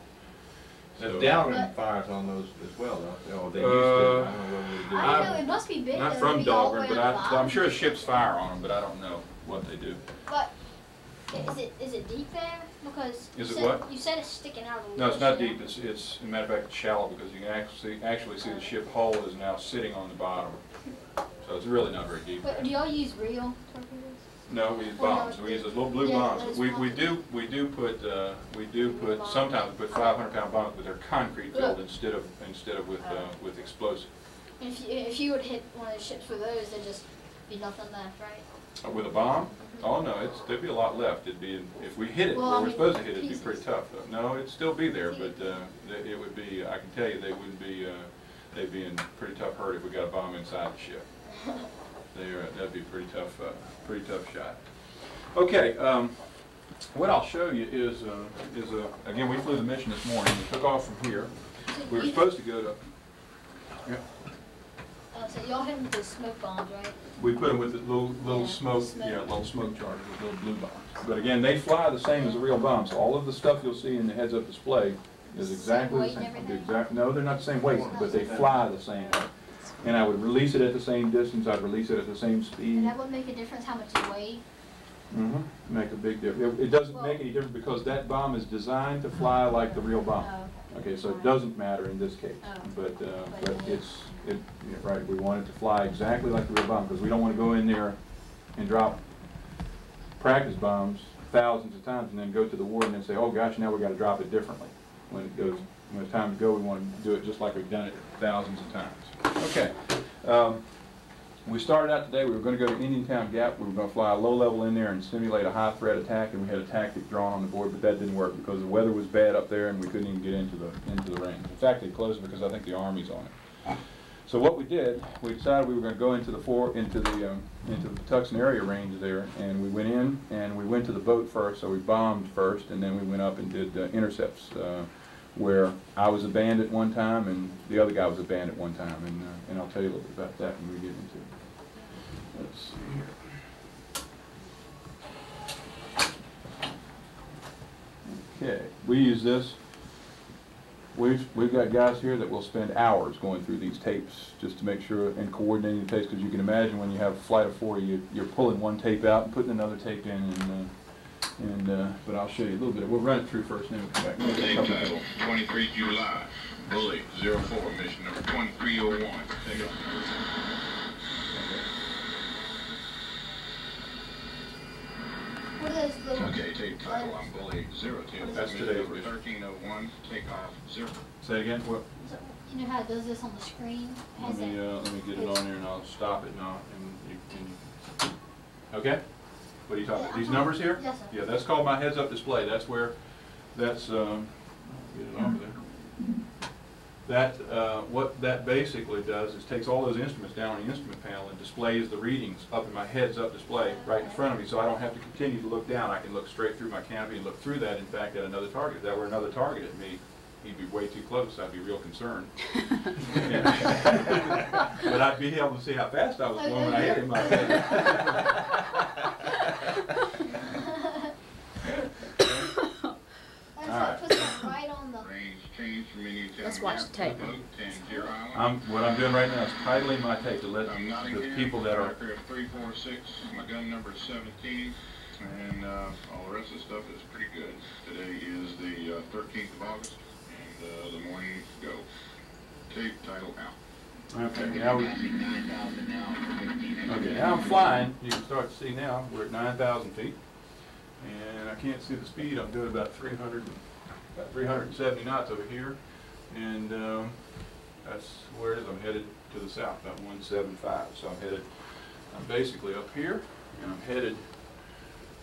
The So- Dahlgren fires on those as well, though, or they used to, I Uh, don't know whether they do. I don't know, it must be big. Not though, from maybe all the Dahlgren, way but on the I, I'm bottom. sure ships fire on them, but I don't know what they do. But is it is it deep there? Because you Is it said, what? You said it's sticking out a little. No, it's not bit. deep. It's, it's, as a matter of fact, it's shallow because you can actually, actually see the ship hull is now sitting on the bottom. So it's really not very deep. But do y'all use real torpedoes? No, we use Oh, bombs. We use those little blue yeah, bombs. We, we do, we do put, uh, we do put, sometimes we put five hundred pound bombs, but they're concrete filled instead of, instead of with, uh, with explosive. And if you if you would hit one of the ships with those, there'd just be nothing left, right? Uh, With a bomb? Oh, no, it's, there'd be a lot left. It'd be, if we hit it Well, where we're mean, supposed to hit it, it'd be pretty tough though. No, it'd still be there, but, uh, it it would be, I can tell you, they wouldn't be, uh, they'd be in pretty tough hurt if we got a bomb inside the ship. They're, that'd be a pretty tough, uh, pretty tough shot. Okay, um, what I'll show you is, uh, is, uh, again, we flew the mission this morning. We took off from here. We were supposed to go to, yeah, Uh, so y'all hit them with the smoke bombs, right? we put them with the little, little Yeah, smoke, smoke. yeah, little smoke charges, little blue bombs. But again, they fly the same as a real bomb, so all of the stuff you'll see in the heads-up display is exactly the same. Exact, no, they're not the same weight, but they fly the same way. And I would release it at the same distance, I'd release it at the same speed. And that would make a difference how much it weighed. Mhm, Make a big difference. It it doesn't make any difference because that bomb is designed to fly like the real bomb. Oh, Okay, so it doesn't matter in this case, Oh. but, uh, but it's, it, yeah, right, we want it to fly exactly like the real bomb, because we don't want to go in there and drop practice bombs thousands of times and then go to the war and then say, oh gosh, now we gotta drop it differently. When it goes, when it's time to go, we wanna do it just like we've done it thousands of times. Okay. Um, we started out today, we were gonna go to Indiantown Gap, we were gonna fly a low level in there and simulate a high threat attack, and we had a tactic drawn on the board, but that didn't work because the weather was bad up there and we couldn't even get into the, into the range. In fact, they closed because I think the Army's on it. So what we did, we decided we were gonna go into the four, into the, um, into the Patuxent area range there, and we went in, and we went to the boat first, so we bombed first, and then we went up and did uh, intercepts, uh, where I was a band at one time, and the other guy was a band at one time, and, uh, and I'll tell you a little bit about that when we get into it. Let's see here. Okay, we use this. We've, we've got guys here that will spend hours going through these tapes just to make sure and coordinating the tapes, because you can imagine when you have a flight of 40, you, you're pulling one tape out and putting another tape in, and, uh, and, uh, but I'll show you a little bit. We'll run it through first, and then we'll come back. Tape title, 23 July, Bully, 04, mission number 2301. Take off. What is the? Okay, tape title, I'm Bully, 02. That's mission today's number mission. 1301, 0. Say again? What? You know how it does this on the screen? Let me, it? uh, let me get it on there and I'll stop it now and you can, okay? What are you talking about? These numbers here? Yes, sir. Yeah, that's called my heads-up display. That's where, that's, um, get it off there. That, uh, what that basically does is takes all those instruments down on the instrument panel and displays the readings up in my heads-up display right in front of me, so I don't have to continue to look down. I can look straight through my canopy and look through that, in fact, at another target. If that were another target at me, he'd be way too close. I'd be real concerned. But I'd be able to see how fast I was going when I hit him. That's All right. like puts it right on the. Range change from Indiantown Let's watch the tape. to boat, Tangier Island. I'm, what I'm doing right now is titling my tape to let I'm the Nottingham, people that are, marker of 346, my gun number is 17, and uh, all the rest of the stuff is pretty good. Today is the uh, 13th of August, and uh, the morning go. Tape title out. Okay, now we, okay, now I'm flying. You can start to see now, we're at nine thousand feet. And I can't see the speed. I'm doing about three hundred, about three hundred and seventy knots over here. And, um, that's where it is. I'm headed to the south, about one seven five. So I'm headed, I'm basically up here, and I'm headed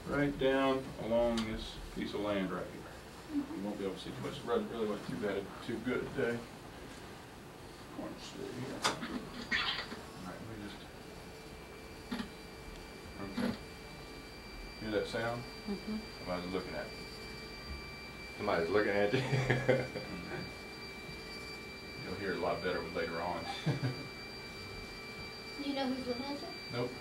right down along this piece of land right here. You won't be able to see too much. Road really wasn't too bad, too good today. Corner straight here. All right, let me just. Okay. Hear that sound? Mhm. Somebody's looking at me. Somebody's looking at you. You'll hear it a lot better later on. You know who's looking at you? Nope.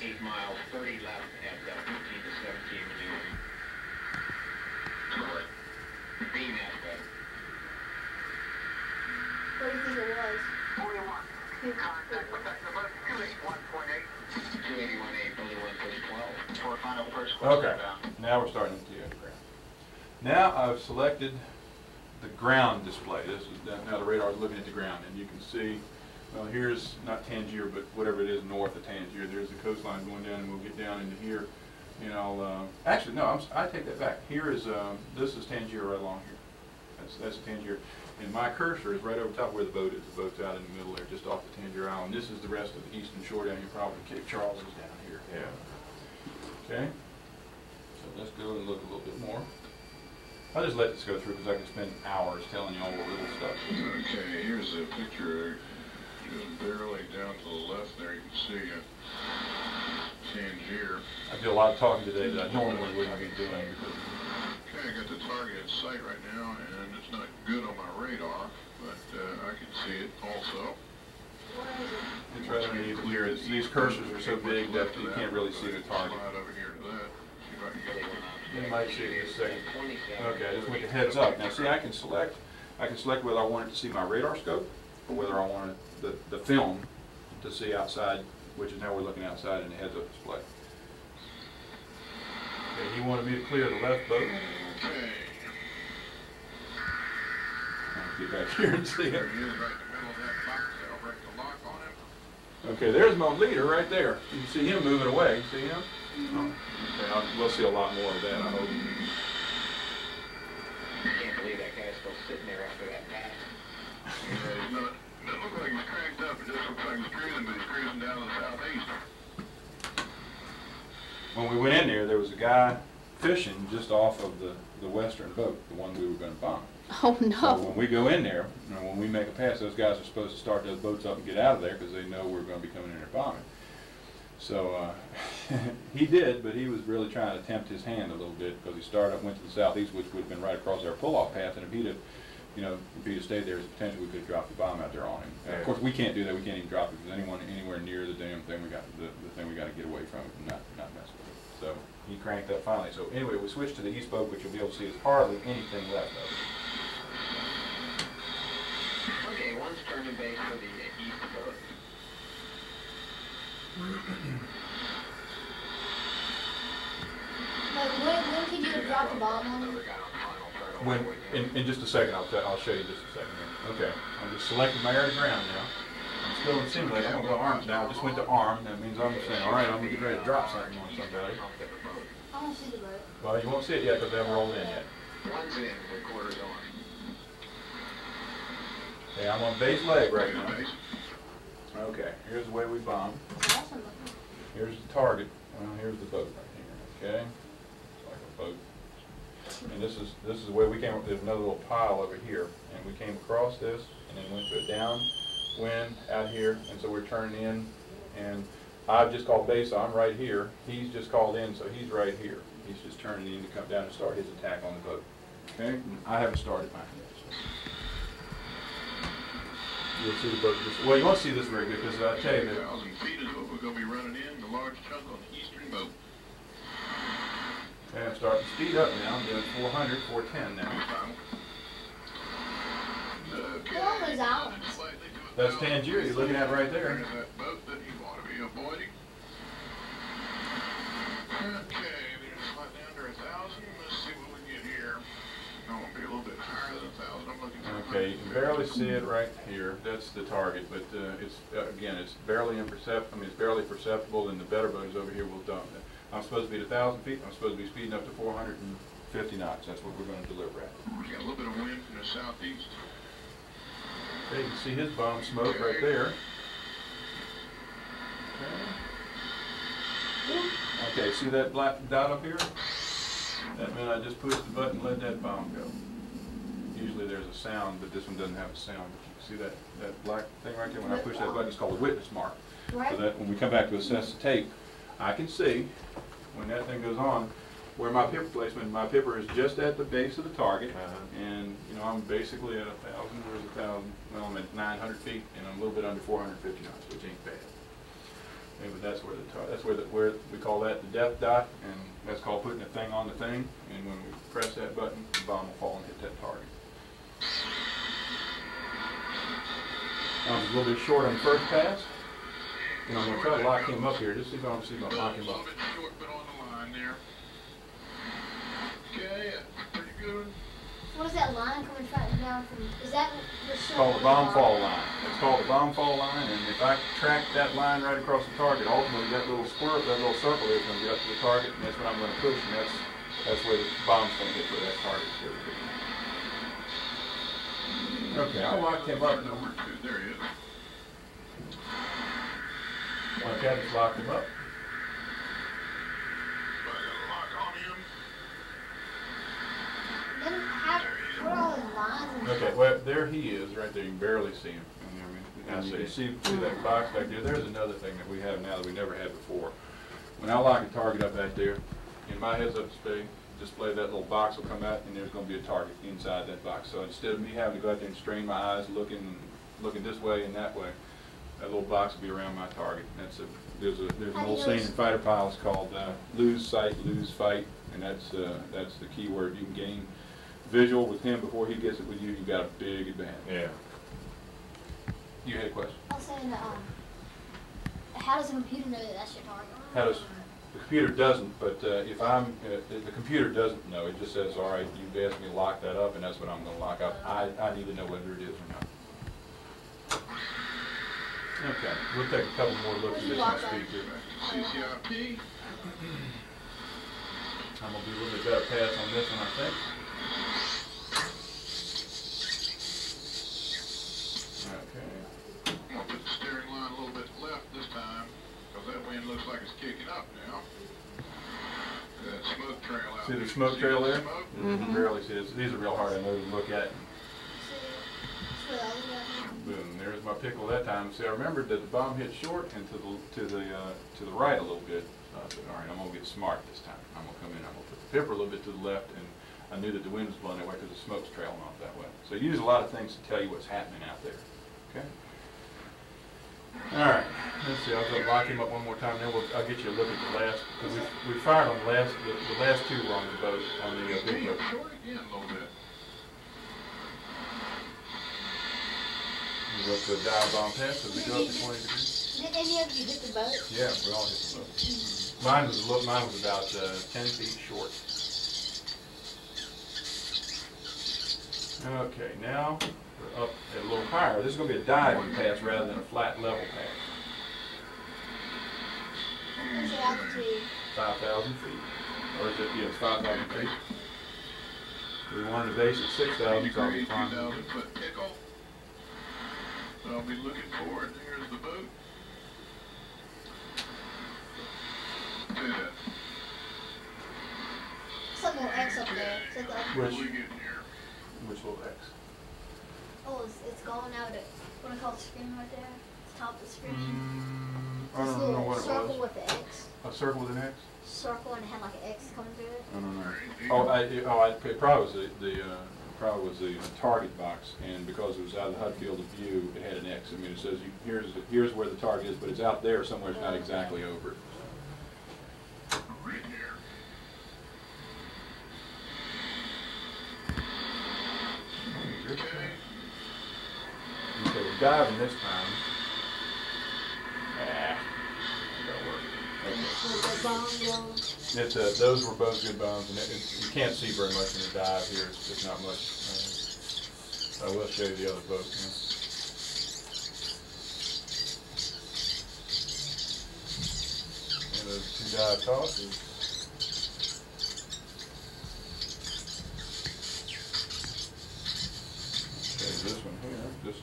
8 miles, 30 left at uh, 15 to 17 maneuvering. Correct. Beam aspect. What do you think it was? 41. Contact with Texas 281.8. 281.8, Bully 1 push 12. For final first course Okay, now we're starting to the ground. Now I've selected the ground display. This is, now the radar is looking at the ground and you can see, well, here's not Tangier, but whatever it is north of Tangier. There's the coastline going down and we'll get down into here. And I'll, uh, actually, no, I'm, I take that back. Here is, um, this is Tangier right along here. That's, that's Tangier. And my cursor is right over top where the boat is. The boat's out in the middle there, just off the Tangier Island. This is the rest of the eastern shore down here, probably Cape Charles is down here. Yeah. Okay? So let's go and look a little bit more. I'll just let this go through because I could spend hours telling you all the little stuff. Okay, here's a picture, just barely down to the left there, you can see uh, Tangier. I do a lot of talking today that I normally wouldn't be doing Okay, I got the target in sight right now, and not good on my radar, but uh, I can see it also. it's underneath here. It's- These cursors are so big that you can't really see the target. Slide over here to that, see if I can get You might see it in a second. Okay, I just went to heads up. Now, see, I can select, I can select whether I want it to see my radar scope or whether I want it, the, the film to see outside, which is now we're looking outside in the heads up display. Okay, you wanted me to clear the left boat? Okay, Get back here and see it. he is, right in the middle of that box, I'll break the lock on him. Okay, there's my leader right there. You can see him moving away. See him? Oh, Okay, I'll- we'll see a lot more of that, I hope. I can't believe that guy's still sitting there after that pass. Yeah, he's not, doesn't like he's cranked up, it just looks like he's cruising, but he's cruising down to the southeast. When we went in there, there was a guy fishing just off of the, the western boat, the one we were gonna bomb. Oh, So no. when we go in there, when we make a pass, those guys are supposed to start those boats up and get out of there because they know we're gonna be coming in there bombing. So, uh, he did, but he was really trying to tempt his hand a little bit because he started up, went to the southeast, which would have been right across our pull-off path, and if he'd have, you know, if he'd have stayed there, there's potential we could have dropped the bomb out there on him. Of course, we can't do that, we can't even drop it because anyone, anywhere near the damn thing, we got, the, the thing we gotta get away from and not, not mess with it. So, he cranked up finally. So anyway, we switched to the east boat, which you'll be able to see is hardly anything left of it. One's turning base for the uh, east boat. Like, when, when could you have dropped the bomb on him? Another guy on final third. When, in, in just a second, I'll, tell- I'll show you just a second here. Okay, I'm just selecting my area of ground now. I'm still in simulator, I'm gonna go arms now. I just went to arm, that means I'm saying, all right, I'm gonna get ready to drop something on somebody. I want to see the boat. Well, you won't see it yet, because they haven't rolled in yet. One's in, recorder's on. Okay, I'm on base leg right now. Okay, here's the way we bomb. Here's the target, well, here's the boat right here, okay? It's like a boat. And this is, this is the way we came, up. there's another little pile over here, and we came across this, and then went to a downwind out here, and so we're turning in, and I've just called base, I'm right here, he's just called in, so he's right here. He's just turning in to come down and start his attack on the boat, okay? I haven't started mine yet, so. You'll see the boat, just- well, you won't see this very good, because uh, I tell you that Thousand feet is what we're gonna be running in, the large chunk on the eastern boat. Okay, I'm starting to speed up now. I'm doing 400, 410 now. Final. Okay. What was ours? Slightly to a That's thousand. Tangier you're looking at right there. There's Okay, you can barely see it right here. That's the target, but uh, it's, uh, again, it's barely imperceptible, I mean, it's barely perceptible, and the better boats over here will dump it. I'm supposed to be at 1,000 feet. I'm supposed to be speeding up to 450 knots. That's what we're going to deliver at. We got a little bit of wind from the southeast. Okay, you can see his bomb smoke right there. Okay. Okay, see that black dot up here? That meant I just pushed the button and let that bomb go. Usually there's a sound, but this one doesn't have a sound. But you can see that, that black thing right there? When I push that button, it's called a witness mark. So that when we come back to assess the tape, I can see when that thing goes on where my pipper placement, my pipper is just at the base of the target. Uh-huh. And, you know, I'm basically at a thousand, where's a thousand? Well, I'm at nine hundred feet and I'm a little bit under four hundred fifty knots, which ain't bad. Okay, but that's where the, tar- that's where the, where, we call that the death dot and that's called putting a thing on the thing. And when we press that button, the bomb will fall and hit that target. I was a little bit short on the first pass. And I'm gonna try to lock him up here, just see if I don't see if I can lock A him little up. bit short, but on the line there. Okay, pretty good. What is that line coming right down from? Is that the It's called the bomb fall line. It's called the bomb fall line, and if I track that line right across the target, ultimately that little square, that little circle is gonna be up to the target, and that's what I'm gonna push, and that's, that's where the bomb's gonna hit where that target is. Okay, I locked him up. Number two, there he is. Okay, I just locked him up. I got a lock on him. Then how? What are all those lines? Okay, well, there he is, right there, you can barely see him. I And you can see. see, see that hmm. box back there, there's another thing that we have now that we never had before. When I lock a target up back there, in my heads-up display, display, that little box will come out, and there's gonna be a target inside that box. So instead of me having to go out there and strain my eyes, looking, looking this way and that way, that little box will be around my target. That's a, there's a, there's an old saying in fighter pilots called, uh, lose sight, lose fight, and that's, uh, that's the key word. You can gain visual with him before he gets it with you, you got a big advantage. Yeah. You had a question? I was saying um, how does the computer know that that's your target? How does, the computer doesn't, but uh, if I'm, uh, the the computer doesn't know, it just says, all right, you've asked me to lock that up, and that's what I'm gonna lock up. I, I need to know whether it is or not. Okay, we'll take a couple more looks at this and speak here. CCIP. I'm gonna do a little bit better pass on this one, I think. Okay. I'm gonna put the steering line a little bit left this time, because that wind looks like it's kicking up now. That smoke trail out See the smoke trail there? smoke? You can barely see it. These are real hard, I know, to look at. Boom, there's my pickle that time. See, I remembered that the bomb hit short and to the, to the, uh, to the right a little bit. So I said, all right, I'm gonna get smart this time. I'm gonna come in, I'm gonna put the pipper a little bit to the left, and I knew that the wind was blowing that way because the smoke's trailing off that way. So use a lot of things to tell you what's happening out there, okay? All right, let's see, I'll go lock him up one more time, then we'll, I'll get you a look at the last, because we, we fired on the last, the, the last two were on the boat, on the uh, big boat. short again a little bit. We go to a dive bomb pass as we go up to twenty degrees. Did any of you hit the boat? Yeah, we all hit the boat. Mine was, a little- mine was about uh, ten feet short. Okay, now we're up a little higher. This is gonna be a diving pass rather than a flat level pass. What's the altitude? Five thousand feet. Or is it, yeah, it's five thousand feet. We wanted to base at six thousand, so I'll be fine. foot pickle. So I'll be looking for it. Here's the boat. See that? Some little X up there. Is that the, Which, We get here. which little X? Oh, it's, it's going out at, what I call it, screen right there? It's top of the screen. Mm, I This don't know what it circle was. with the X. A circle with an X? Circle and it had like an X coming through it. I don't know. Oh, I, it- oh, I, it probably was the, the, uh, probably was the uh, target box, and because it was out of the HUD field of view, it had an X. I mean, it says, you- here's, here's where the target is, but it's out there somewhere, it's not exactly over it. Right Okay, we're diving this time. Ah. Okay. It's, uh, those were both good bones, and it, it- you can't see very much in the dive here, it's just not much. uh, I will show you the other boat, yeah. And those two dive tosses. Okay, this one here, this is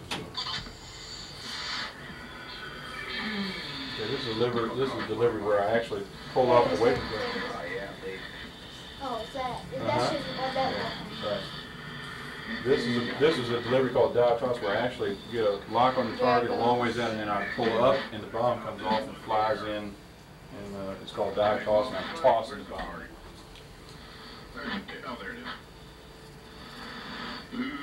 a. Okay, this is delivery, this is delivery where I actually pull off the weight. Oh, is that, is Uh-huh. that should, oh, that one. Right. This is, a this is a delivery called dive toss where I actually get a lock on the target a long ways out and then I pull up and the bomb comes off and flies in. And, uh, it's called dive toss and I toss the bomb. The, oh, there it is.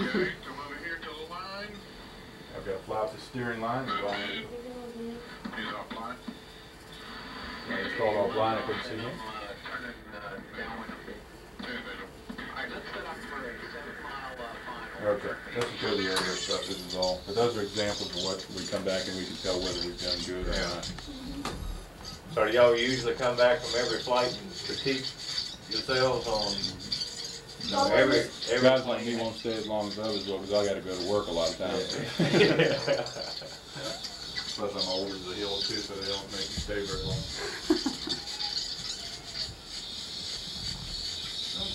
Okay, come over here to the line. I've got to fly up the steering line and fly in. He's offline. Uh, It's called all blind, I couldn't see him. Turning downwind. Hey, Vito. Alright, let's set up for a seven mile final. Okay, this is good, the area stuff, this is all, but those are examples of what we come back and we can tell whether we've done good or not. So do y'all usually come back from every flight and critique yourselves on, you every, every Guys like me won't stay as long as others will, because I gotta go to work a lot of times. Plus I'm old as a hill too, so they don't make me stay very long.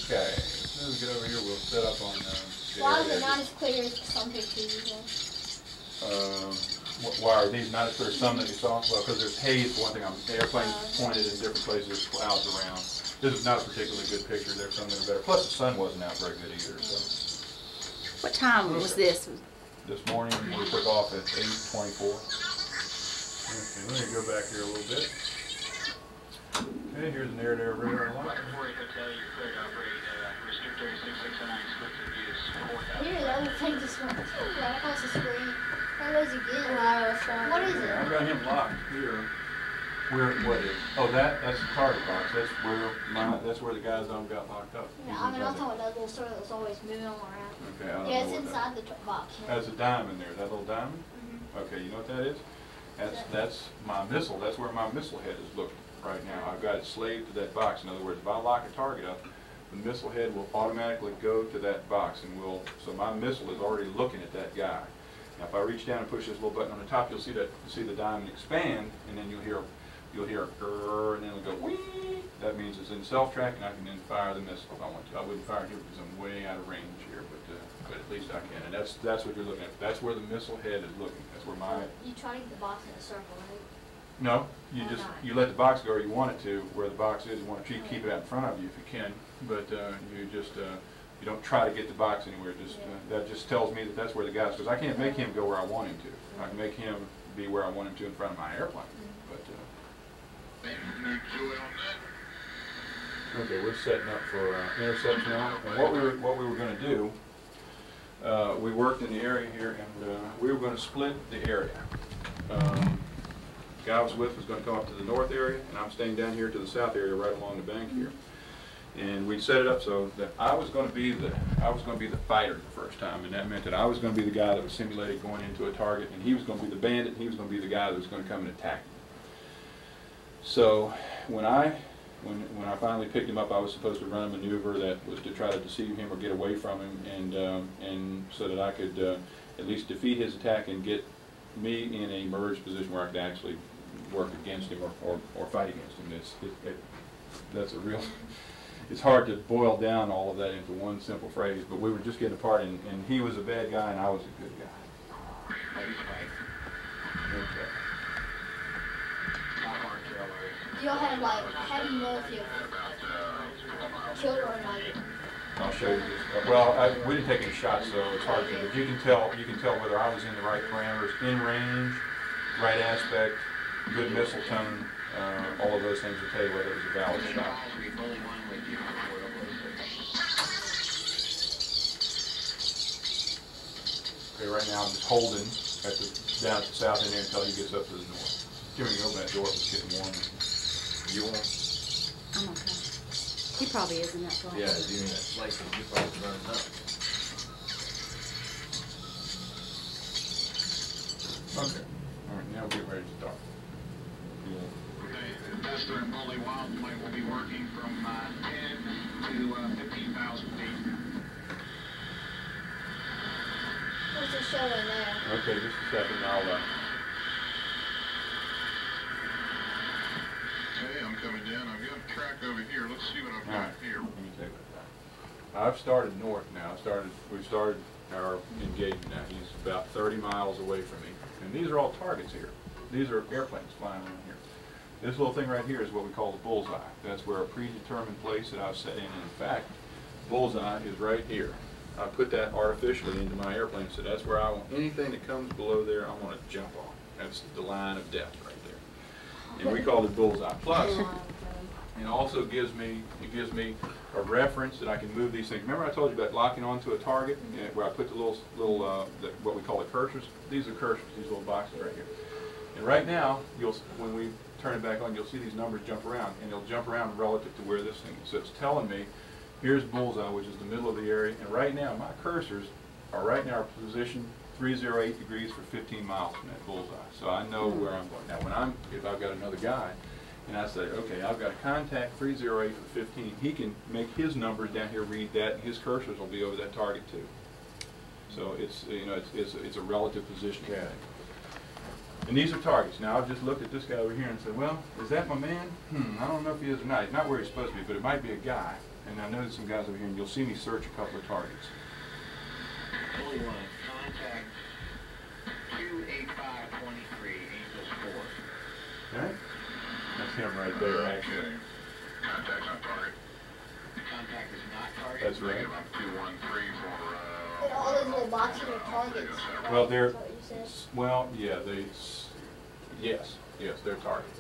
Okay, as soon as we get over here, we'll set up on, uh. Why is it not as clear as some pictures you Um, why are these not as clear as some that you saw? Well, because there's haze, for one thing, on airplanes pointed in different places, clouds around. This is not a particularly good picture, there's some that are better, plus the sun wasn't out very good either, so. What time was this? This morning, we took off at eight twenty-four. Okay, let me go back here a little bit. Okay, here's an air-to-air radar light. Looking for you to you cleared operate, uh, restrict six six nine, exclusive use, four go? thousand. Here, that will take this one. Right across the screen. There goes again. What is it? I've it? got him locked here. Where, what is? Oh, that, that's the target box, that's where my, that's where the guys on got locked up. Yeah, I mean, I'm talking about that little circle that's always moving around. Okay, I don't know Yeah, it's what that- inside the tr- box. yeah. Has a diamond there, that little diamond? Mhm. Okay, you know what that is? That's, that's my missile, that's where my missile head is looking right now. I've got it slaved to that box. In other words, if I lock a target up, the missile head will automatically go to that box and will, so my missile is already looking at that guy. Now, if I reach down and push this little button on the top, you'll see that, you'll see the diamond expand, and then you'll hear, you'll hear a grrr, and then it'll go whee. That means it's in self-track, and I can then fire the missile if I want to. I wouldn't fire it here because I'm way out of range here, but, uh, but at least I can. And that's, that's what you're looking at. That's where the missile head is looking. That's where my, You try to get the box in a circle, right? no, you Why just, not? you let the box go where you want it to, where the box is, you want to keep, keep it out in front of you if you can, but, uh, you just, uh, you don't try to get the box anywhere, just, uh, that just tells me that that's where the guy's, because I can't make him go where I want him to. I can make him be where I want him to in front of my airplane, but, uh, No joy on that. Okay, we're setting up for uh, interception now, and what we were, what we were gonna do, uh, we worked in the area here, and uh, we were gonna split the area. Um, Guy I was with was gonna come up to the north area, and I'm staying down here to the south area, right along the bank here. And we set it up so that I was gonna be the, I was gonna be the fighter the first time, and that meant that I was gonna be the guy that was simulated going into a target, and he was gonna be the bandit, and he was gonna be the guy that was gonna come and attack me. So when I when when I finally picked him up, I was supposed to run a maneuver that was to try to deceive him or get away from him, and um, and so that I could uh, at least defeat his attack and get me in a merged position where I could actually work against him or, or, or fight against him. It's, it, it, that's a real. It's hard to boil down all of that into one simple phrase, but we were just getting apart, and, and he was a bad guy and I was a good guy. Okay. Top artillery. You don't have like, not? I'll show you this. Well, I, we didn't take any shots, so it's hard to, but you can tell, you can tell whether I was in the right parameters, in range, right aspect, good missile tone, uh, all of those things will tell you whether it was a valid shot. Okay, right now I'm just holding at the, down at the south end there until he gets up to the north. Jimmy, open that door, it's getting warm. You want? I'm okay. He probably is in that place. Yeah, you mean that place that you probably running up. Okay. All right, now get ready to start. You want- Investor and Bully Wildlife will be working from uh, 10 to uh, 15,000 feet. What's it showing there? Okay, just a second, I'll, uh, Okay, I'm coming down. I've got a track over here. Let's see what I've got right, here. let me take that. I've started north now. I started, we've started our engagement now. He's about 30 miles away from me. And these are all targets here. These are airplanes flying around here. This little thing right here is what we call the bullseye. That's where a predetermined place that I've set in. And in fact, bullseye is right here. I put that artificially into my airplane, so that's where I want, anything that comes below there, I want to jump on. That's the line of death right there. And we call it bullseye. Plus, it also gives me, it gives me a reference that I can move these things. Remember I told you about locking onto a target, uh, where I put the little, little, uh, the- what we call the cursors? These are cursors, these little boxes right here. And right now, you'll, when we turn it back on, you'll see these numbers jump around, and they'll jump around relative to where this thing is. So it's telling me, here's bullseye, which is the middle of the area, and right now, my cursors are right now positioned 308 degrees for 15 miles from that bullseye. So I know where I'm going. Now, when I'm, if I've got another guy, and I say, okay, I've got a contact 308 for 15, he can make his numbers down here read that, and his cursors will be over that target too. So it's, you know, it's, it's, it's a relative positioning thing. And these are targets. Now, I've just looked at this guy over here and said, well, is that my man? Hmm, I don't know if he is or not. He's not where he's supposed to be, but it might be a guy. And I know there's some guys over here, and you'll see me search a couple of targets. Bully one, contact 28523, Angels 4. All right? That's him right there, actually. Okay. Contact's on target. Contact is not target. That's right. Negative up 213 for, uh... all those little boxes are targets. Well, they're, Is that what you said? s- well, yeah, they, s- yes, yes, they're targets.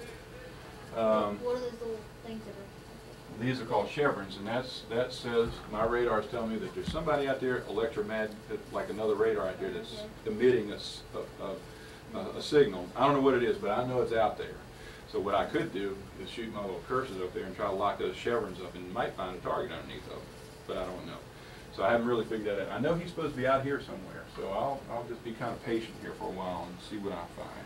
Um, What are those little things that are? These are called chevrons, and that's, that says, my radar's telling me that there's somebody out there, electromag, like another radar out there that's emitting a a signal. I don't know what it is, but I know it's out there. So what I could do is shoot my little cursors up there and try to lock those chevrons up, and might find a target underneath of them, but I don't know. So I haven't really figured that out. I know he's supposed to be out here somewhere, so I'll, I'll just be kind of patient here for a while and see what I find.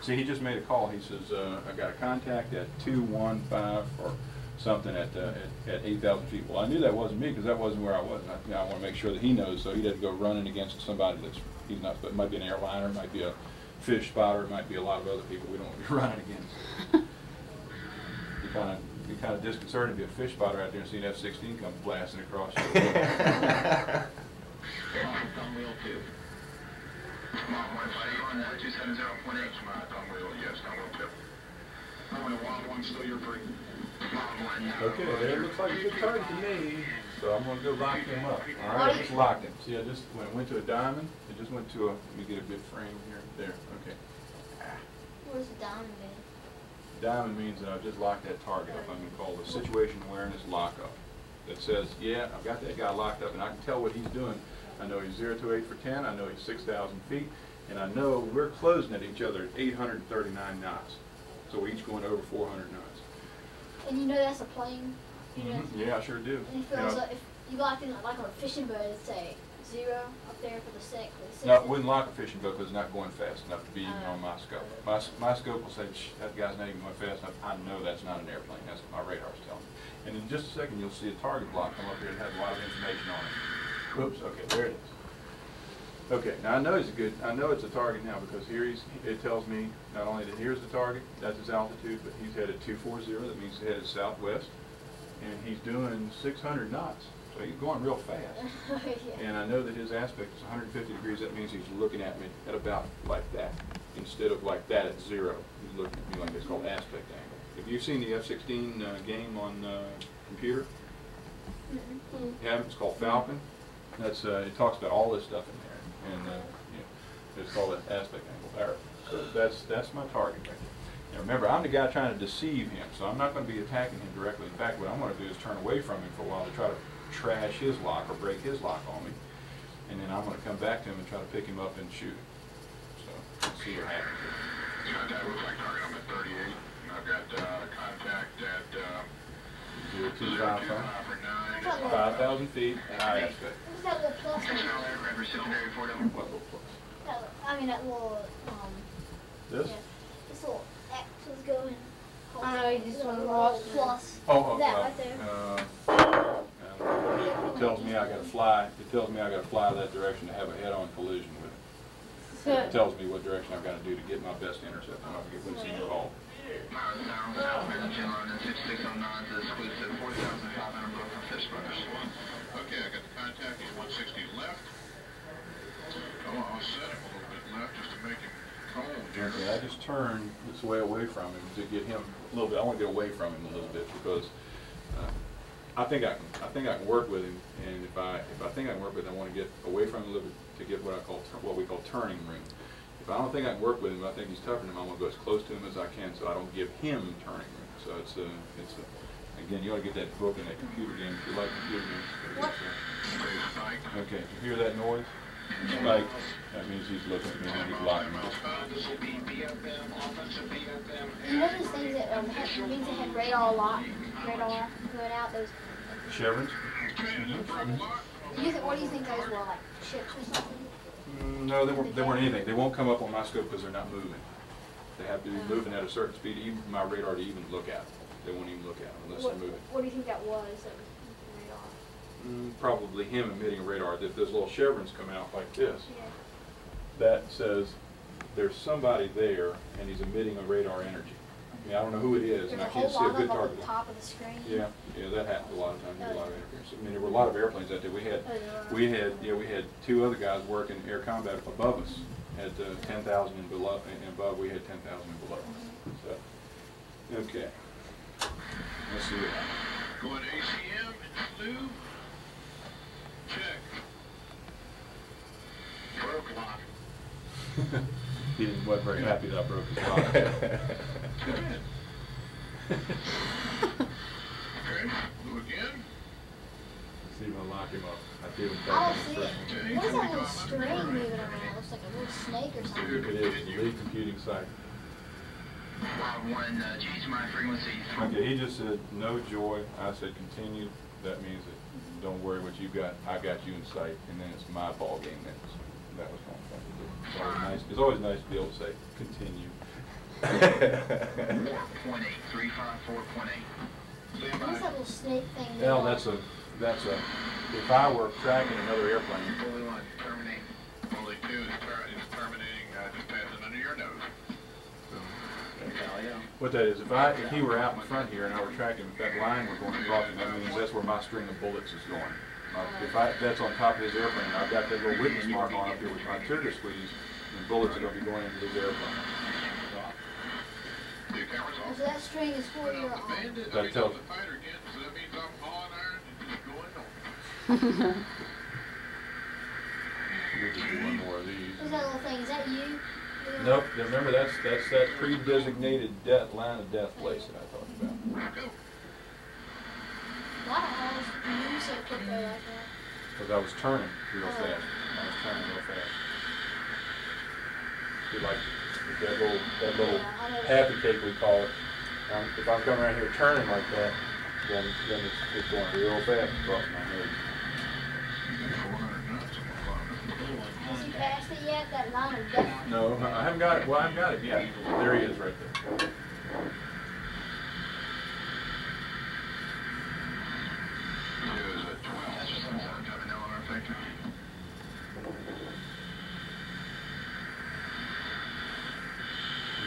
See, he just made a call. He says, uh, I got a contact at 215 or something at, uh, at, at 8,000 feet. Well, I knew that wasn't me because that wasn't where I was. I, you know, I want to make sure that he knows so he doesn't go running against somebody that's he's not, but it might be an airliner, it might be a fish spotter, it might be a lot of other people we don't want to be running against. You kind of, be kind of disconcerting to be a fish spotter out there and see an F-16 come blasting across you. Come wheel two. Come one five on two seven zero point eight. Come wheel, yes, thumb wheel two. I'm gonna wild one, still your free. Wild one. Okay, there looks like a good target to me, so I'm gonna go lock him up. All right, I just locked him. See, I just, when it went to a diamond, it just went to a, let me get a good frame here, there, diamond been? Diamond means that I've just locked that target up. I'm gonna call the situation awareness lockup. That says, yeah, I've got that guy locked up and I can tell what he's doing. I know he's zero to eight for ten, I know he's six thousand feet, and I know we're closing at each other at eight hundred and thirty-nine knots. So we're each going over four hundred knots. And you know that's a plane? You know, Mhm, Yeah, I sure do. And it You feels know, like if you locked in like on a fishing boat, it'd say zero up there for the. For the six No, it wouldn't lock a fishing boat because it's not going fast enough to be even on my oh. scope. My, my scope will say, Shh, that guy's not even going fast enough. I know that's not an airplane. That's what my radar's telling me. And in just a second, you'll see a target block come up here that has a lot of information on it. Oops, okay, there it is. Okay, now I know it's a good, I know it's a target now because here he's, it tells me not only that here's the target, that's his altitude, but he's headed two four zero, that means he's headed southwest. And he's doing six hundred knots, so he's going real fast. yeah. And I know that his aspect is 150 degrees, that means he's looking at me at about like that, instead of like that at zero. He's looking at me like it's called aspect angle. Have you seen the F-16 uh, game on uh, computer? Mhm. Yeah, it's called Falcon. That's, uh, it talks about all this stuff in there, and, uh, you it's called an aspect angle there. So that's, that's my target right there. Now remember, I'm the guy trying to deceive him, so I'm not gonna be attacking him directly. In fact, what I'm gonna do is turn away from him for a while to try to trash his lock or break his lock on me. And then I'm gonna come back to him and try to pick him up and shoot him. So, let's see what happens. Contact looks like target I'm at thirty-eight, and I've got, uh, contact at, uh, Zero two zero five two five, five five thousand feet, high aspect. What's that little plus? Attention all one? aircraft, secondary for them. What little plus? I mean that little um. This? Yeah, this little X was going. I know, you just Little- wanna little watch plus. Oh, oh, That uh, right there. uh, It tells me I gotta fly, it tells me I gotta fly that direction to have a head-on collision with it. It tells me what direction I've gotta do to get my best intercept, and I'll get what's involved. Miles down, south, Virginia, on the six-six nine to exclusive, four thousand five hundred blow from Fish Brothers. Okay, I got the contact, he's one sixty left. Oh, I'll set him a little bit left just to make him cold here. Okay, I just turned this way away from him to get him a little bit, I wanna get away from him a little bit because, uh, I think I can, I think I can work with him, and if I, if I think I can work with him, I wanna get away from him a little bit to get what I call, what we call turning room. If I don't think I can work with him, I think he's tougher than him, I'm gonna go as close to him as I can, so I don't give him turning room. So it's a, it's a, again, you ought to get that book in that computer game, if you like computer games. What? Okay, you hear that noise? Spike, that means he's looking at me and he's locking me. This will be BFM, offensive BFM. You know those things that um means they had radar lock, radar going out. Those. Chevrons? Do you? What do you think those were like? Ships or something? Mm, No, they weren't, they weren't anything. They won't come up on my scope because they're not moving. They have to be moving at a certain speed, even my radar to even look at them. They won't even look at them unless What, they're moving. what do you think that was? That was radar. Mm, Probably him emitting a radar. If those little chevrons come out like this, Yeah. that says there's somebody there and he's emitting a radar energy. I mean, I don't know who it is There's and I can't see a good target. the top of the screen. Yeah, yeah, that happens a lot of times, a lot of interference. I mean, there were a lot of airplanes out there. We had, Oh, we had, yeah, we had two other guys working air combat above us at uh, ten thousand and below, and above, we had ten thousand and below. So, okay. Let's see what happens. Going ACM, Lou. Check. Broke lock. He wasn't very happy that I broke his lock. Okay, again. See if I up. I feel him back in the first one. What is that little string moving around? It looks like a little snake or something. It is. The computing cycle. Well, when change my frequency. Okay, he just said no joy. I said continue. That means that don't worry what you got. I got you in sight, and then it's my ball game. That's that was one thing. It's nice. It's always nice to be able to say continue. 4.8, 354.8. What's that little snake thing? That's a, that's a, if I were tracking another airplane. Only one, terminate. Only two is, ter is terminating, uh, just passing under your nose. What that is, if I, if he were out in front here and I were tracking that line we're going across, that means that's where my string of bullets is going. Uh, if I, that's on top of his airplane, I've got that little witness mark on up here with my trigger squeeze, and bullets are going to be going into his airplane tells- the fighter again, so that means I'm on iron and just going on. We'll just do one more of these. What's that little thing? Is that you? You- Nope, remember, that's, that's that pre-designated death, line of death place that I talked about. Go. A lot of holes. You move so there like that. Because I was turning real oh. fast. I was turning real fast. See, like, that little, that little happy cake we call it. Um, if I'm coming around here turning like that, then, then it's, it's going real fast across my nose. 400 knots on the phone. Has he passed it yet? That line of death. No, I haven't got it, well, I haven't got it yet. There he is right there. Two is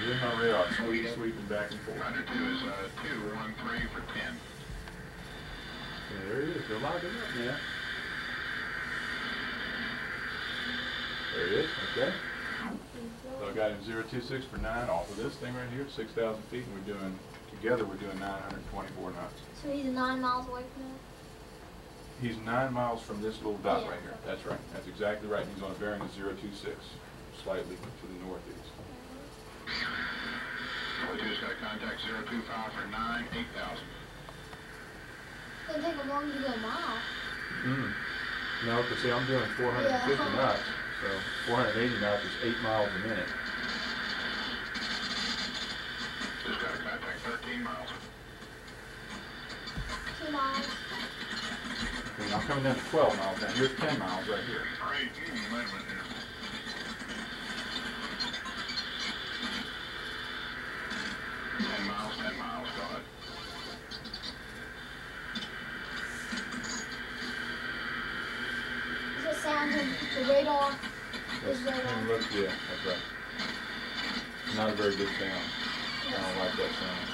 at 12. Coming down on our sector. He's in my radar, sweep, sweeping back and forth. Roger, two is, uh, two, one, three for 10. Yeah, there he is, they're locked up now. There he is, okay. So I got him zero two six for nine off of this thing right here, six thousand feet, and we're doing, together, we're doing nine hundred and twenty-four knots. So he's nine miles away from that. He's nine miles from this little dot Yeah. right here, that's right, that's exactly right, he's on a bearing of zero two six, slightly to the northeast. Two's got contact 025 for 9, 8,000. Doesn't take him long to do a mile. Mm. No, because see, I'm doing four hundred and fifty Yeah. knots, so four hundred and eighty knots is eight miles a minute. Just got a contact 13 miles. Two miles. And I'm coming down to twelve miles now, here's ten miles right here. Right, mm, wait a minute the radar? Is uh, look, yeah, that's right. Not a very good sound. I don't like that sound.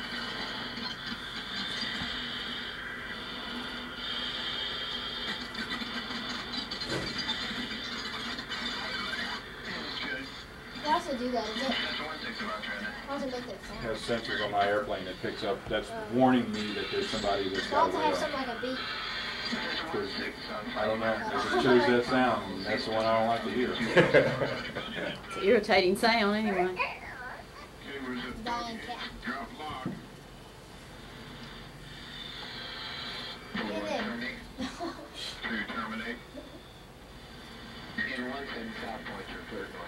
That's good. Why does it do that? Is it? That's one thing about trying to. Why does it make that It sound? has sensors on my airplane that picks up, that's warning me that there's somebody that's It got ought to have something like a beep. I don't know, if it chose that sound, and that's the one I don't like to hear. It's an irritating sound anyway. Okay, where's it? Dying cat. Drop lock. Get in. To terminate. In one thing, stop point your third one.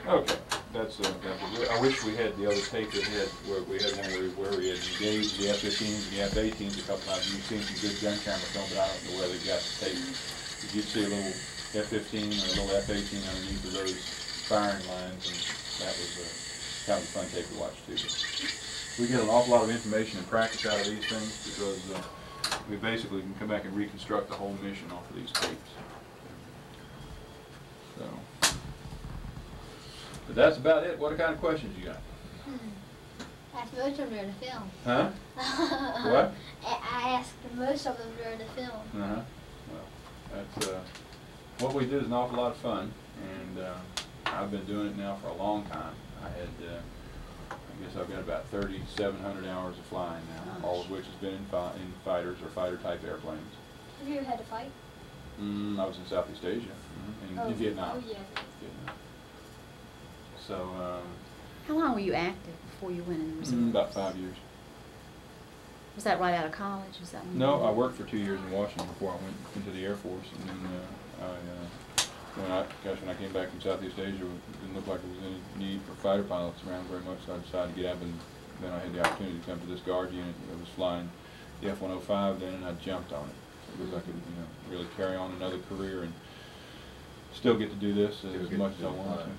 Okay, that's, uh, that's, I wish we had the other tape had, where we had one where, where we had engaged the F-15s and the F-18s a couple times. You've seen some good gun camera film, but I don't know where they got the tape. If you'd see a little F-15 or a little F-18 underneath of those firing lines, and that was, uh, kind of a fun tape to watch too. We get an awful lot of information and practice out of these things because, uh, we basically can come back and reconstruct the whole mission off of these tapes. So. But that's about it. What kind of questions you got? Asked most of them during the film. Huh? What? I asked most of them during the film. Uh-huh. Well, that's, uh, what we do is an awful lot of fun, and, uh, I've been doing it now for a long time. I had, uh, I guess I've got about thirty-seven hundred hours of flying now, all of which has been in fi- in fighters or fighter-type airplanes. Have you ever had to fight? Mm, I was in Southeast Asia, in- Oh, in Vietnam. Oh, yeah. Vietnam. So, um, How long were you active before you went in the reserve? mm, about five years. Was that right out of college? Was that No, I worked for two years in Washington before I went into the Air Force, and then uh, I, uh, when I, gosh, when I came back from Southeast Asia, it didn't look like there was any need for fighter pilots around very much, so I decided to get up, and then I had the opportunity to come to this guard unit that was flying the F-105 then, and I jumped on it. Because I could, you know, really carry on another career and still get to do this Still as much as I want to.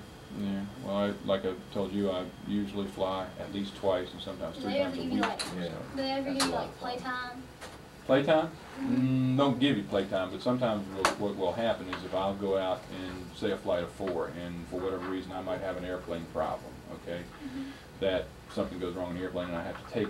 Yeah, well, I, like I told you, I usually fly at least twice and sometimes Do three times a week. like, Yeah. do they ever That's give you like playtime? Playtime? Mm, don't give you playtime, but sometimes what, what will happen is if I'll go out and say a flight of four, and for whatever reason I might have an airplane problem, okay? That something goes wrong in the airplane and I have to take,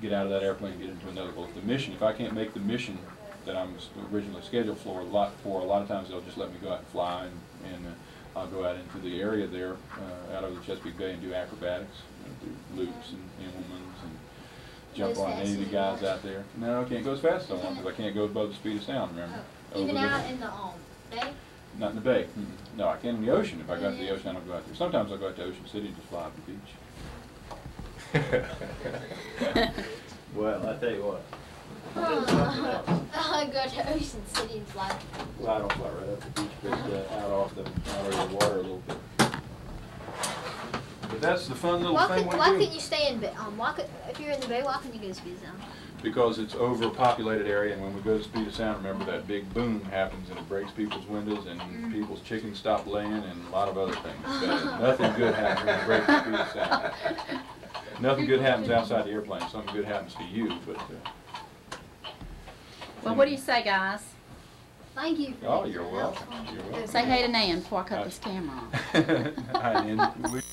get out of that airplane and get into another. Well, if the mission, if I can't make the mission that I'm originally scheduled for, a lot, for, a lot of times they'll just let me go out and fly and, and uh, I'll go out into the area there, uh, out of the Chesapeake Bay and do acrobatics, you know, do loops and Immelmans and jump on any of the guys out there. No, I can't go as fast as I want because I can't go above the speed of sound, remember? Oh, Even Over the- out in the um, bay? Not in the bay. Mm-mm. No, I can in the ocean. If I go to the ocean, I don't go out there. Sometimes I'll go out to Ocean City and just fly up the beach. Well, I tell you what, I go to Ocean City and fly. well, I don't fly right up the beach, but uh, out off the, out of the water a little bit. But that's the fun little Why, thing could, we why do. couldn't you stay in, Ba- um, why could, if you're in the bay, why couldn't you go to Speed Zone? Because it's overpopulated area, and when we go to speed of sound, remember that big boom happens and it breaks people's windows and Mm. people's chickens stop laying and a lot of other things. But nothing good happens when it breaks speed of sound. Nothing good happens outside the airplane. Something good happens to you, but, uh, Well, what do you say, guys? Thank you. for oh, you're welcome. You're welcome. Say hey to Nan before I cut this camera off.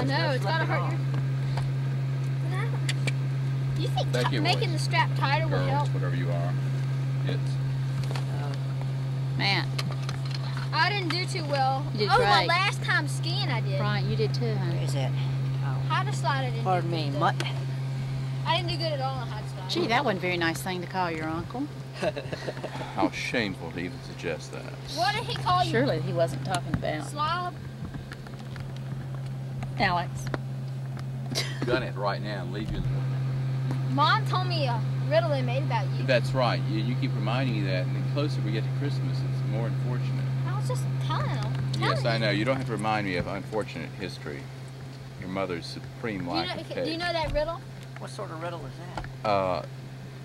I know, it's gotta slipping hurt your. Do you think Becky ti- boys. making the strap tighter will help? Girls, whatever you are. It's Matt, I didn't do too well. You did oh, my last time skiing I did. Brian, you did too, honey. Where's that? Oh. Hide a slide I didn't Pardon do me, good. what? I didn't do good at all on hide slide. Gee, that wasn't a very nice thing to call your uncle. how shameful to even suggest that. What did he call you? Surely he wasn't talking about Slob? Alex. Gun it right now and leave you. In the window. Mom told me a riddle they made about you. That's right. You, you keep reminding me that, and the closer we get to Christmas, it's more unfortunate. I was just telling him. Yes, I know. You don't have to remind me of unfortunate history. Your mother's supreme Do you, know, of do you know that riddle? What sort of riddle is that? Uh,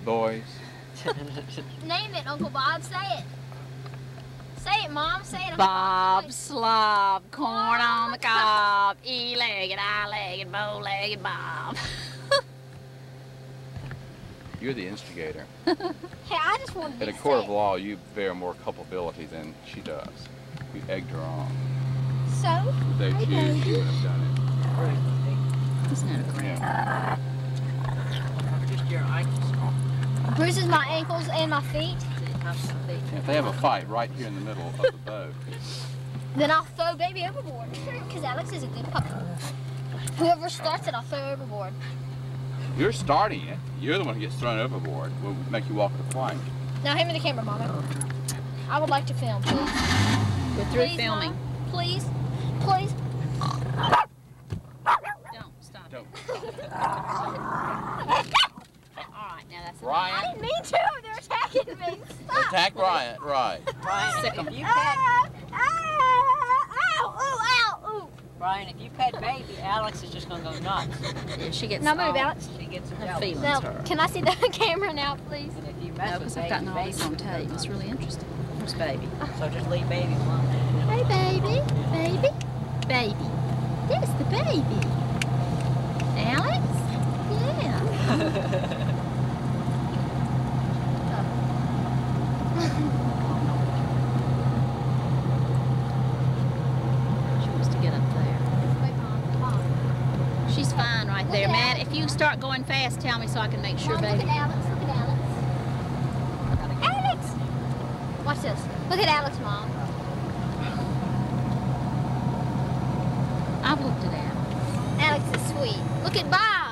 boys. Name it, Uncle Bob. Say it. Say it, Mom. Say it. Bob slob, corn on the cob, E-legged, I-legged, bow-legged Bob. You're the instigator. Hey, I just wanted In to a court say of law, you bear more culpability than she does. You egged her on. it. So, Without Hey, you, she baby. would have done Isn't that a it. great? Yeah. Just your ankles. bruises my ankles and my feet. If they have a fight right here in the middle of the boat, Then I'll throw baby overboard. Because Alex is a good puppy. Whoever starts it, I'll throw overboard. you're starting it. You're the one who gets thrown overboard. We'll make you walk the plank. Now, hand me the camera, Mama. I would like to film, please. We're through Please, filming. Mom. Please. Please. Don't stop. Don't. All right, now that's Ryan. I didn't mean to. They're attacking me. Stop. Attack Bryant, right. Brian, Sick if 'em. you pet, Ah, ah, ow, ooh, ow, ooh. Brian, if you pet baby, Alex is just gonna go nuts. Yeah, she gets Now move, all Alex. She gets a her jealous. feelings Now, hurt. can I see the camera now, please? And if you No, mess with because I've baby, gotten all this baby on tape. It's really interesting. Where's baby? So just leave baby alone. Hey, baby. Baby. Baby. There's the baby. Alex? Yeah. She wants to get up there. She's fine right there, Matt. If you start going fast, tell me so I can make sure, Mom, look baby. at Alex. Look at Alex. Alex! Watch this. Look at Alex, Mom. I've looked at Alex. Alex is sweet. Look at Bob.